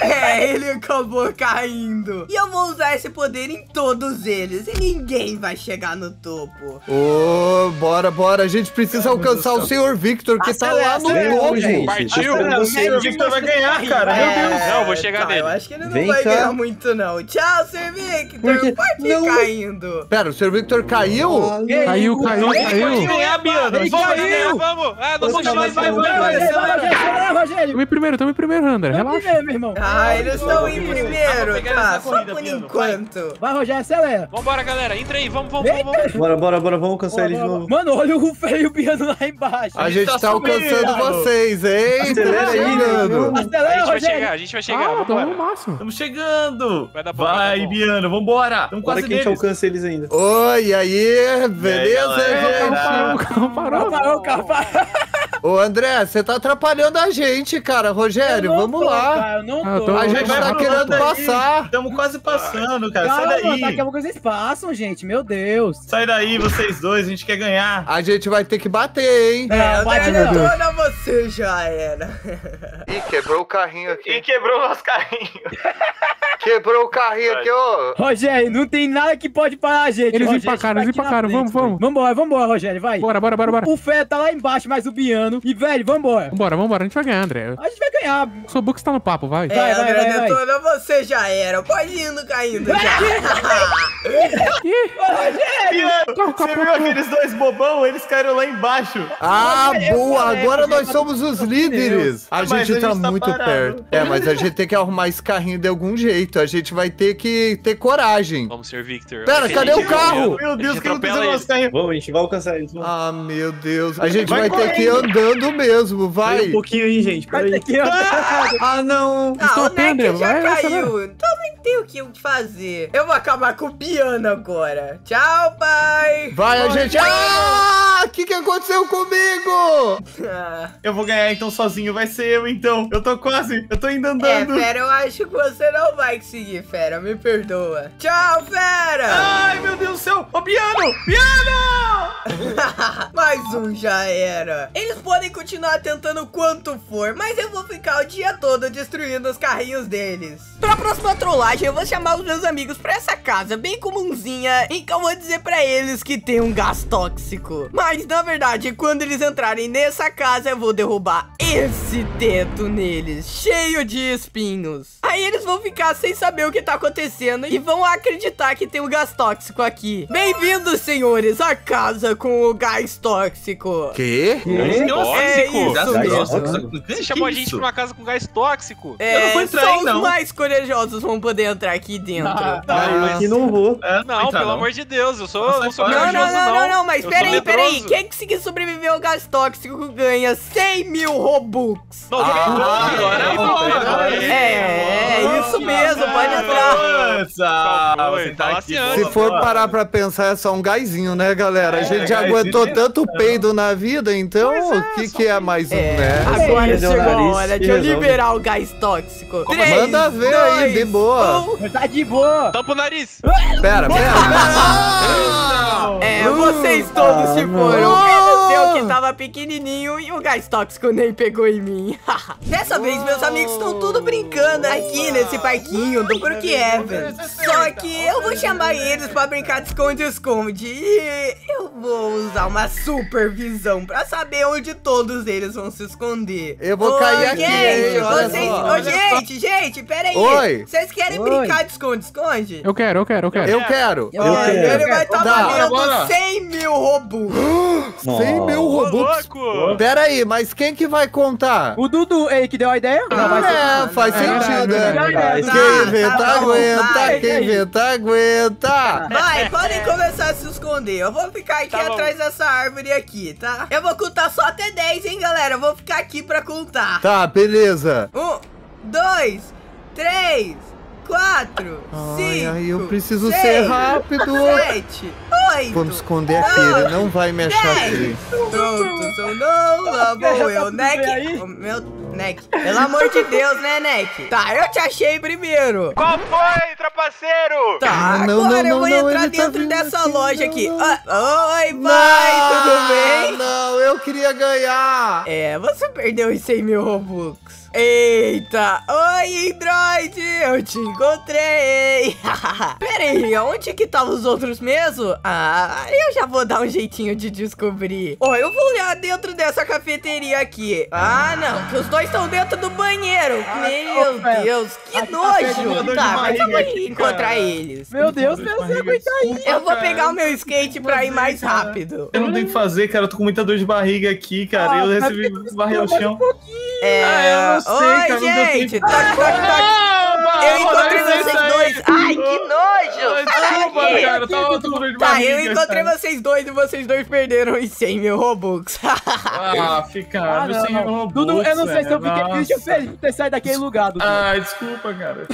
É, ele acabou caindo. E eu vou usar esse poder em todos eles. E ninguém vai chegar no topo. Ô, bora, bora. A gente precisa alcançar o senhor Victor, que tá lá no topo. gente. Partiu? O senhor Victor vai ganhar, cara. Meu Deus. Não, eu vou chegar tá, nele. Eu acho que ele não Vem vai cá. ganhar muito, não. Tchau, Sir Victor. Porque- Pode não. caindo. Pera, o senhor Victor caiu? Caiu, caiu, caiu. ganhar, Biano. Ele Vamos, caiu. ganhar, vamos. Ah, não vou vai, vai, vai, acelera, Rogério. Tamo em primeiro, tamo em primeiro, Hunter. Relaxa. primeiro, meu irmão. Ah, eles estão em primeiro, tá? essa Só por enquanto. Vai, Rogério, acelera. Vambora, galera. Entra aí. Vamos, vamos, vamos. vamos. Bora, bora, bora, vamos alcançar ele de novo. Mano, olha o feio piano lá embaixo. A gente tá tá alcançando vocês, hein? Acelera aí. A Acelera, gente vai chegar, a gente vai chegar. Ah, tamo no máximo. Estamos chegando. Vai dar bom, vai Vai. Biano, vambora. Estamos Bora quase que a gente alcança eles ainda. Oi, aí? Beleza, galera? O carro gente? parou, o carro parou. Parou, o carro parou. Ô, André, você tá atrapalhando a gente, cara. Rogério, vamos tô, lá. Cara, eu não Ah, tô. A gente tá querendo passar. Estamos quase passando, cara. Calma, Sai daí. daqui a pouco vocês passam, gente. Meu Deus. Sai daí, vocês dois. A gente quer ganhar. A gente vai ter que bater, hein? É, Não, bate. Detona, você já era. Ih, quebrou o carrinho E aqui. quebrou o nosso carrinho. Quebrou o carrinho aqui, ô. Rogério, não tem nada que pode parar a gente. Eles Rogério, empacaram, eles na empacaram. Vamos, vamos. Vambora, vambora, Rogério, vai. Bora, bora, bora, bora. O Fé tá lá embaixo, mas o Biano. E, velho, vambora. Vambora, vambora. A gente vai ganhar, André. A gente vai ganhar. O seu Bux tá no papo, vai. É, Vai, vai, André vai, vai. Detona, você já era. Pode ir indo caindo já. Biano, você viu aqueles dois bobão? Eles caíram lá embaixo. Ah, boa! Agora nós somos os líderes. A Mas gente a gente tá tá muito parado. perto. É, mas a gente tem que arrumar esse carrinho de algum jeito. A gente vai ter que ter coragem. Vamos ser Victor. Pera, cadê o carro? Meu Deus, o que aconteceu o nosso carrinho? Vamos, a gente vai alcançar eles. Vamos. Ah, meu Deus. A gente vai, Vai ter que ir andando mesmo, Vai um pouquinho aí, gente. Vai Peraí. ter que andar. Ah, não. Ah, Estou o Neck André, já vai, caiu, então nem tem o que fazer. Eu vou acabar com o piano agora. Tchau, pai. Vai, a gente. Ah! O que, que aconteceu comigo? Ah, Eu vou ganhar então sozinho, vai ser eu então. Eu tô quase, eu tô ainda É, andando. Fera, eu acho que você não vai conseguir, Fera. Me perdoa. Tchau, Fera. Ai, meu Deus do céu. Ô, piano! Piano! Mais um já era. Eles podem continuar tentando quanto for, mas eu vou ficar o dia todo destruindo os carrinhos deles. Pra próxima trollagem, eu vou chamar os meus amigos pra essa casa bem comunzinha, em que eu vou dizer pra eles que tem um gás tóxico. Mas, na verdade, quando eles entrarem nessa casa, eu vou derrubar esse teto neles, cheio de espinhos. Aí eles vão ficar sem saber o que tá acontecendo e vão acreditar que tem um gás tóxico aqui. Bem-vindos, senhores, à casa com o gás tóxico. Quê? Gás tóxico? É isso Gás mesmo. tóxico? Você Que chamou a gente pra uma casa com gás tóxico? É, Eu não vou entrar só aí, os não. mais corajosos vão poder entrar aqui dentro. Ah, Ah, Aqui não vou. É, Não, entrar, pelo amor de Deus, eu sou, Não, não sou Não, não, não, não, não, mas peraí, peraí. Quem conseguir sobreviver ao gás tóxico ganha 100 mil Robux. Não, Ah, agora Peraí, não, peraí. É, é isso mesmo, pode entrar. Nossa, você tá aqui. laciando. Se for parar pra pensar, é só um gásinho, né, galera? A gente já gásinho aguentou é- tanto peido na vida, então o que, que é mais um, É, né? agora chegou a hora de eu liberar o gás tóxico. Três, Manda ver aí, de boa. um. Tá de boa. Tampa o nariz. Pera, pera, pera. É, vocês todos se foram. Eu que tava pequenininho e o gás tóxico nem pegou em mim. Dessa vez, meus amigos estão tudo brincando aqui nesse parquinho do Brook Evans. Só que eu vou chamar eles pra brincar de esconde-esconde. E eu vou usar uma supervisão pra saber onde todos eles vão se esconder. Eu vou Ô, cair aqui, Gente, hein, vocês... Ô, gente, gente, pera aí. Oi. Vocês querem Oi. brincar de esconde-esconde? Eu quero, eu quero, eu quero. Eu quero. Olha, quero. ele vai estar Tá. valendo Bora. 100 mil robux. 100 mil Ô, Robux. Pera aí, mas quem que vai contar? O Dudu, ele que deu a ideia? Não. É, faz É sentido, né? é. Tá, Quem inventar, tá aguenta. vai, Quem inventar, aguenta. Vai, podem começar a se esconder. Eu vou ficar aqui Tá atrás dessa árvore aqui, tá? Eu vou contar só até 10, hein, galera? Eu vou ficar aqui pra contar. Tá, beleza. Um, dois, três, quatro, Ai, cinco. ai, eu preciso seis, ser rápido. Sete, oito. Vamos esconder a filha, não vai me achar aqui. Pronto, sou não, lá vou eu, Neck. O meu Neck. Pelo amor de Deus, né, Neck? Tá, eu te achei primeiro. Qual foi, trapaceiro? Tá, Ah, não, agora não, eu vou não, entrar ele tá dentro vindo dessa aqui, loja não, aqui. não. Ah, oi, pai, tudo bem? Não, eu queria ganhar. É, você perdeu os 100 mil Robux. Eita! Oi, Android! Eu te encontrei! Pera aí, onde que estavam os outros mesmo? Ah, eu já vou dar um jeitinho de descobrir. Ó, eu vou olhar dentro dessa cafeteria aqui. Ah, não, que os dois estão dentro do banheiro. Meu velho. Deus, que Aqui tá nojo! Tá, mas eu vou encontrar cara. eles. Meu Deus, eu não sei aguentar isso. Eu vou pegar o meu skate pra ir mais cara. rápido. Eu não tenho o que fazer, cara. Eu tô com muita dor de barriga aqui, cara. Ah, eu recebi barriga no chão. É. Ah, eu não sei, Oi, cara, gente! tempo. Toque, toque, toque! Eu encontrei vocês aí. dois! Ai, que nojo! Ai, Desculpa, cara. Eu tava dor de Tá, barriga. eu encontrei cara. vocês dois e vocês dois perderam os 100 mil Robux. Ah, fica. Ah, meu não, senhor não. Robux, Dudu, eu não sei se eu fiquei triste ou feliz por ter saído daquele lugar, Dudu. Ai, desculpa, cara.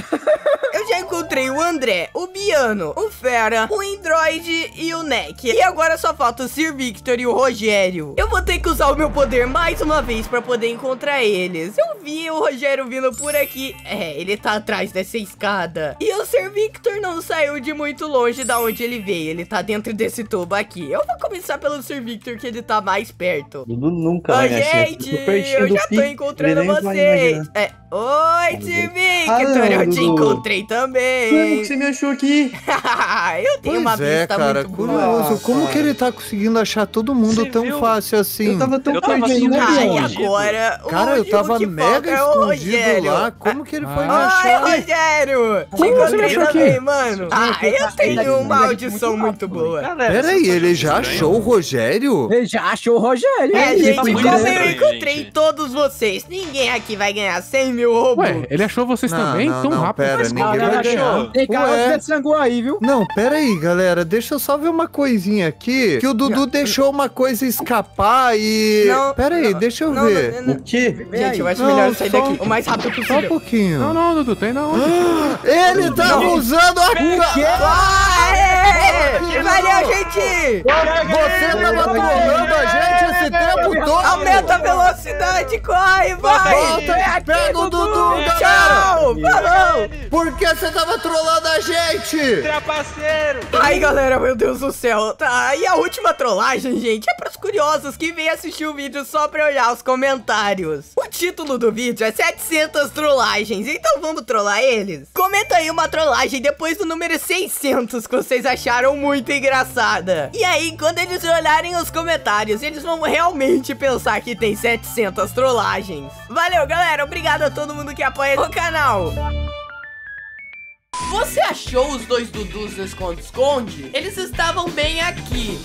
eu já encontrei o André, o Biano, o Fera, o Android e o Neck. E agora só falta o Sir Victor e o Rogério. Eu vou ter que usar o meu poder mais uma vez pra poder encontrar eles. Eu vi o Rogério vindo por aqui. É, ele tá atrás dessa escada. E o Sir Victor não saiu de muito longe da onde ele veio. Ele tá dentro desse tubo aqui. Eu vou começar pelo Sir Victor, que ele tá mais perto. Dudu nunca vai me achar. gente, eu já tô encontrando vocês. É, oi, Sir Victor, eu te encontrei Como também. que você me achou aqui? eu tenho uma Pois é, cara, muito curioso. boa. Como que ele tá conseguindo achar todo mundo Você tão viu? fácil assim? Eu tava tão Eu tava perdido, né, Bion? escondido. agora, o Cara, eu tava que mega é o escondido Rogério. lá. Como que ele foi me Oi, achar? Rogério! Te você me achou aqui? também, mano. Ah, eu Ele tenho uma muito audição muito boa. Galera, Pera vocês aí, estão ele achando já achou o Rogério? Ele já achou o Rogério. É, gente, como eu encontrei todos vocês, ninguém aqui vai ganhar 100 mil robôs. Ué, ele achou vocês também tão rápido? pera, ninguém como vai ele ganhar. achou? Tem cara Ué. de sangue aí, viu? Não, pera aí, galera. Deixa eu só ver uma coisinha aqui. Que o Dudu deixou uma coisa escapar e. Não, pera aí, não, deixa eu Não, ver. não, não. O quê? Gente, eu acho Não, melhor eu sair daqui o mais rápido Só um possível. pouquinho. Não, não, Dudu, tem não. Ele tava usando a. Aê! Valeu, gente! Você tava trolando a gente esse tempo todo! Aumenta a velocidade, corre, vai! Volta, pega o Dudu, galera! Tchau! Falou! Por que você tava trolando a gente? Trapaceiro! Ai, galera, meu Deus do céu. Tá, e a última trollagem, gente, é pros curiosos que vêm assistir o vídeo só pra olhar os comentários. O título do vídeo é 700 trollagens, então vamos trollar eles? Comenta aí uma trollagem depois do número 600 que vocês acharam muito engraçada. E aí, quando eles olharem os comentários, eles vão realmente pensar que tem 700 trollagens. Valeu, galera. Obrigado a todo mundo que apoia o canal. Você achou os dois Dudus no esconde-esconde? Eles estavam bem aqui.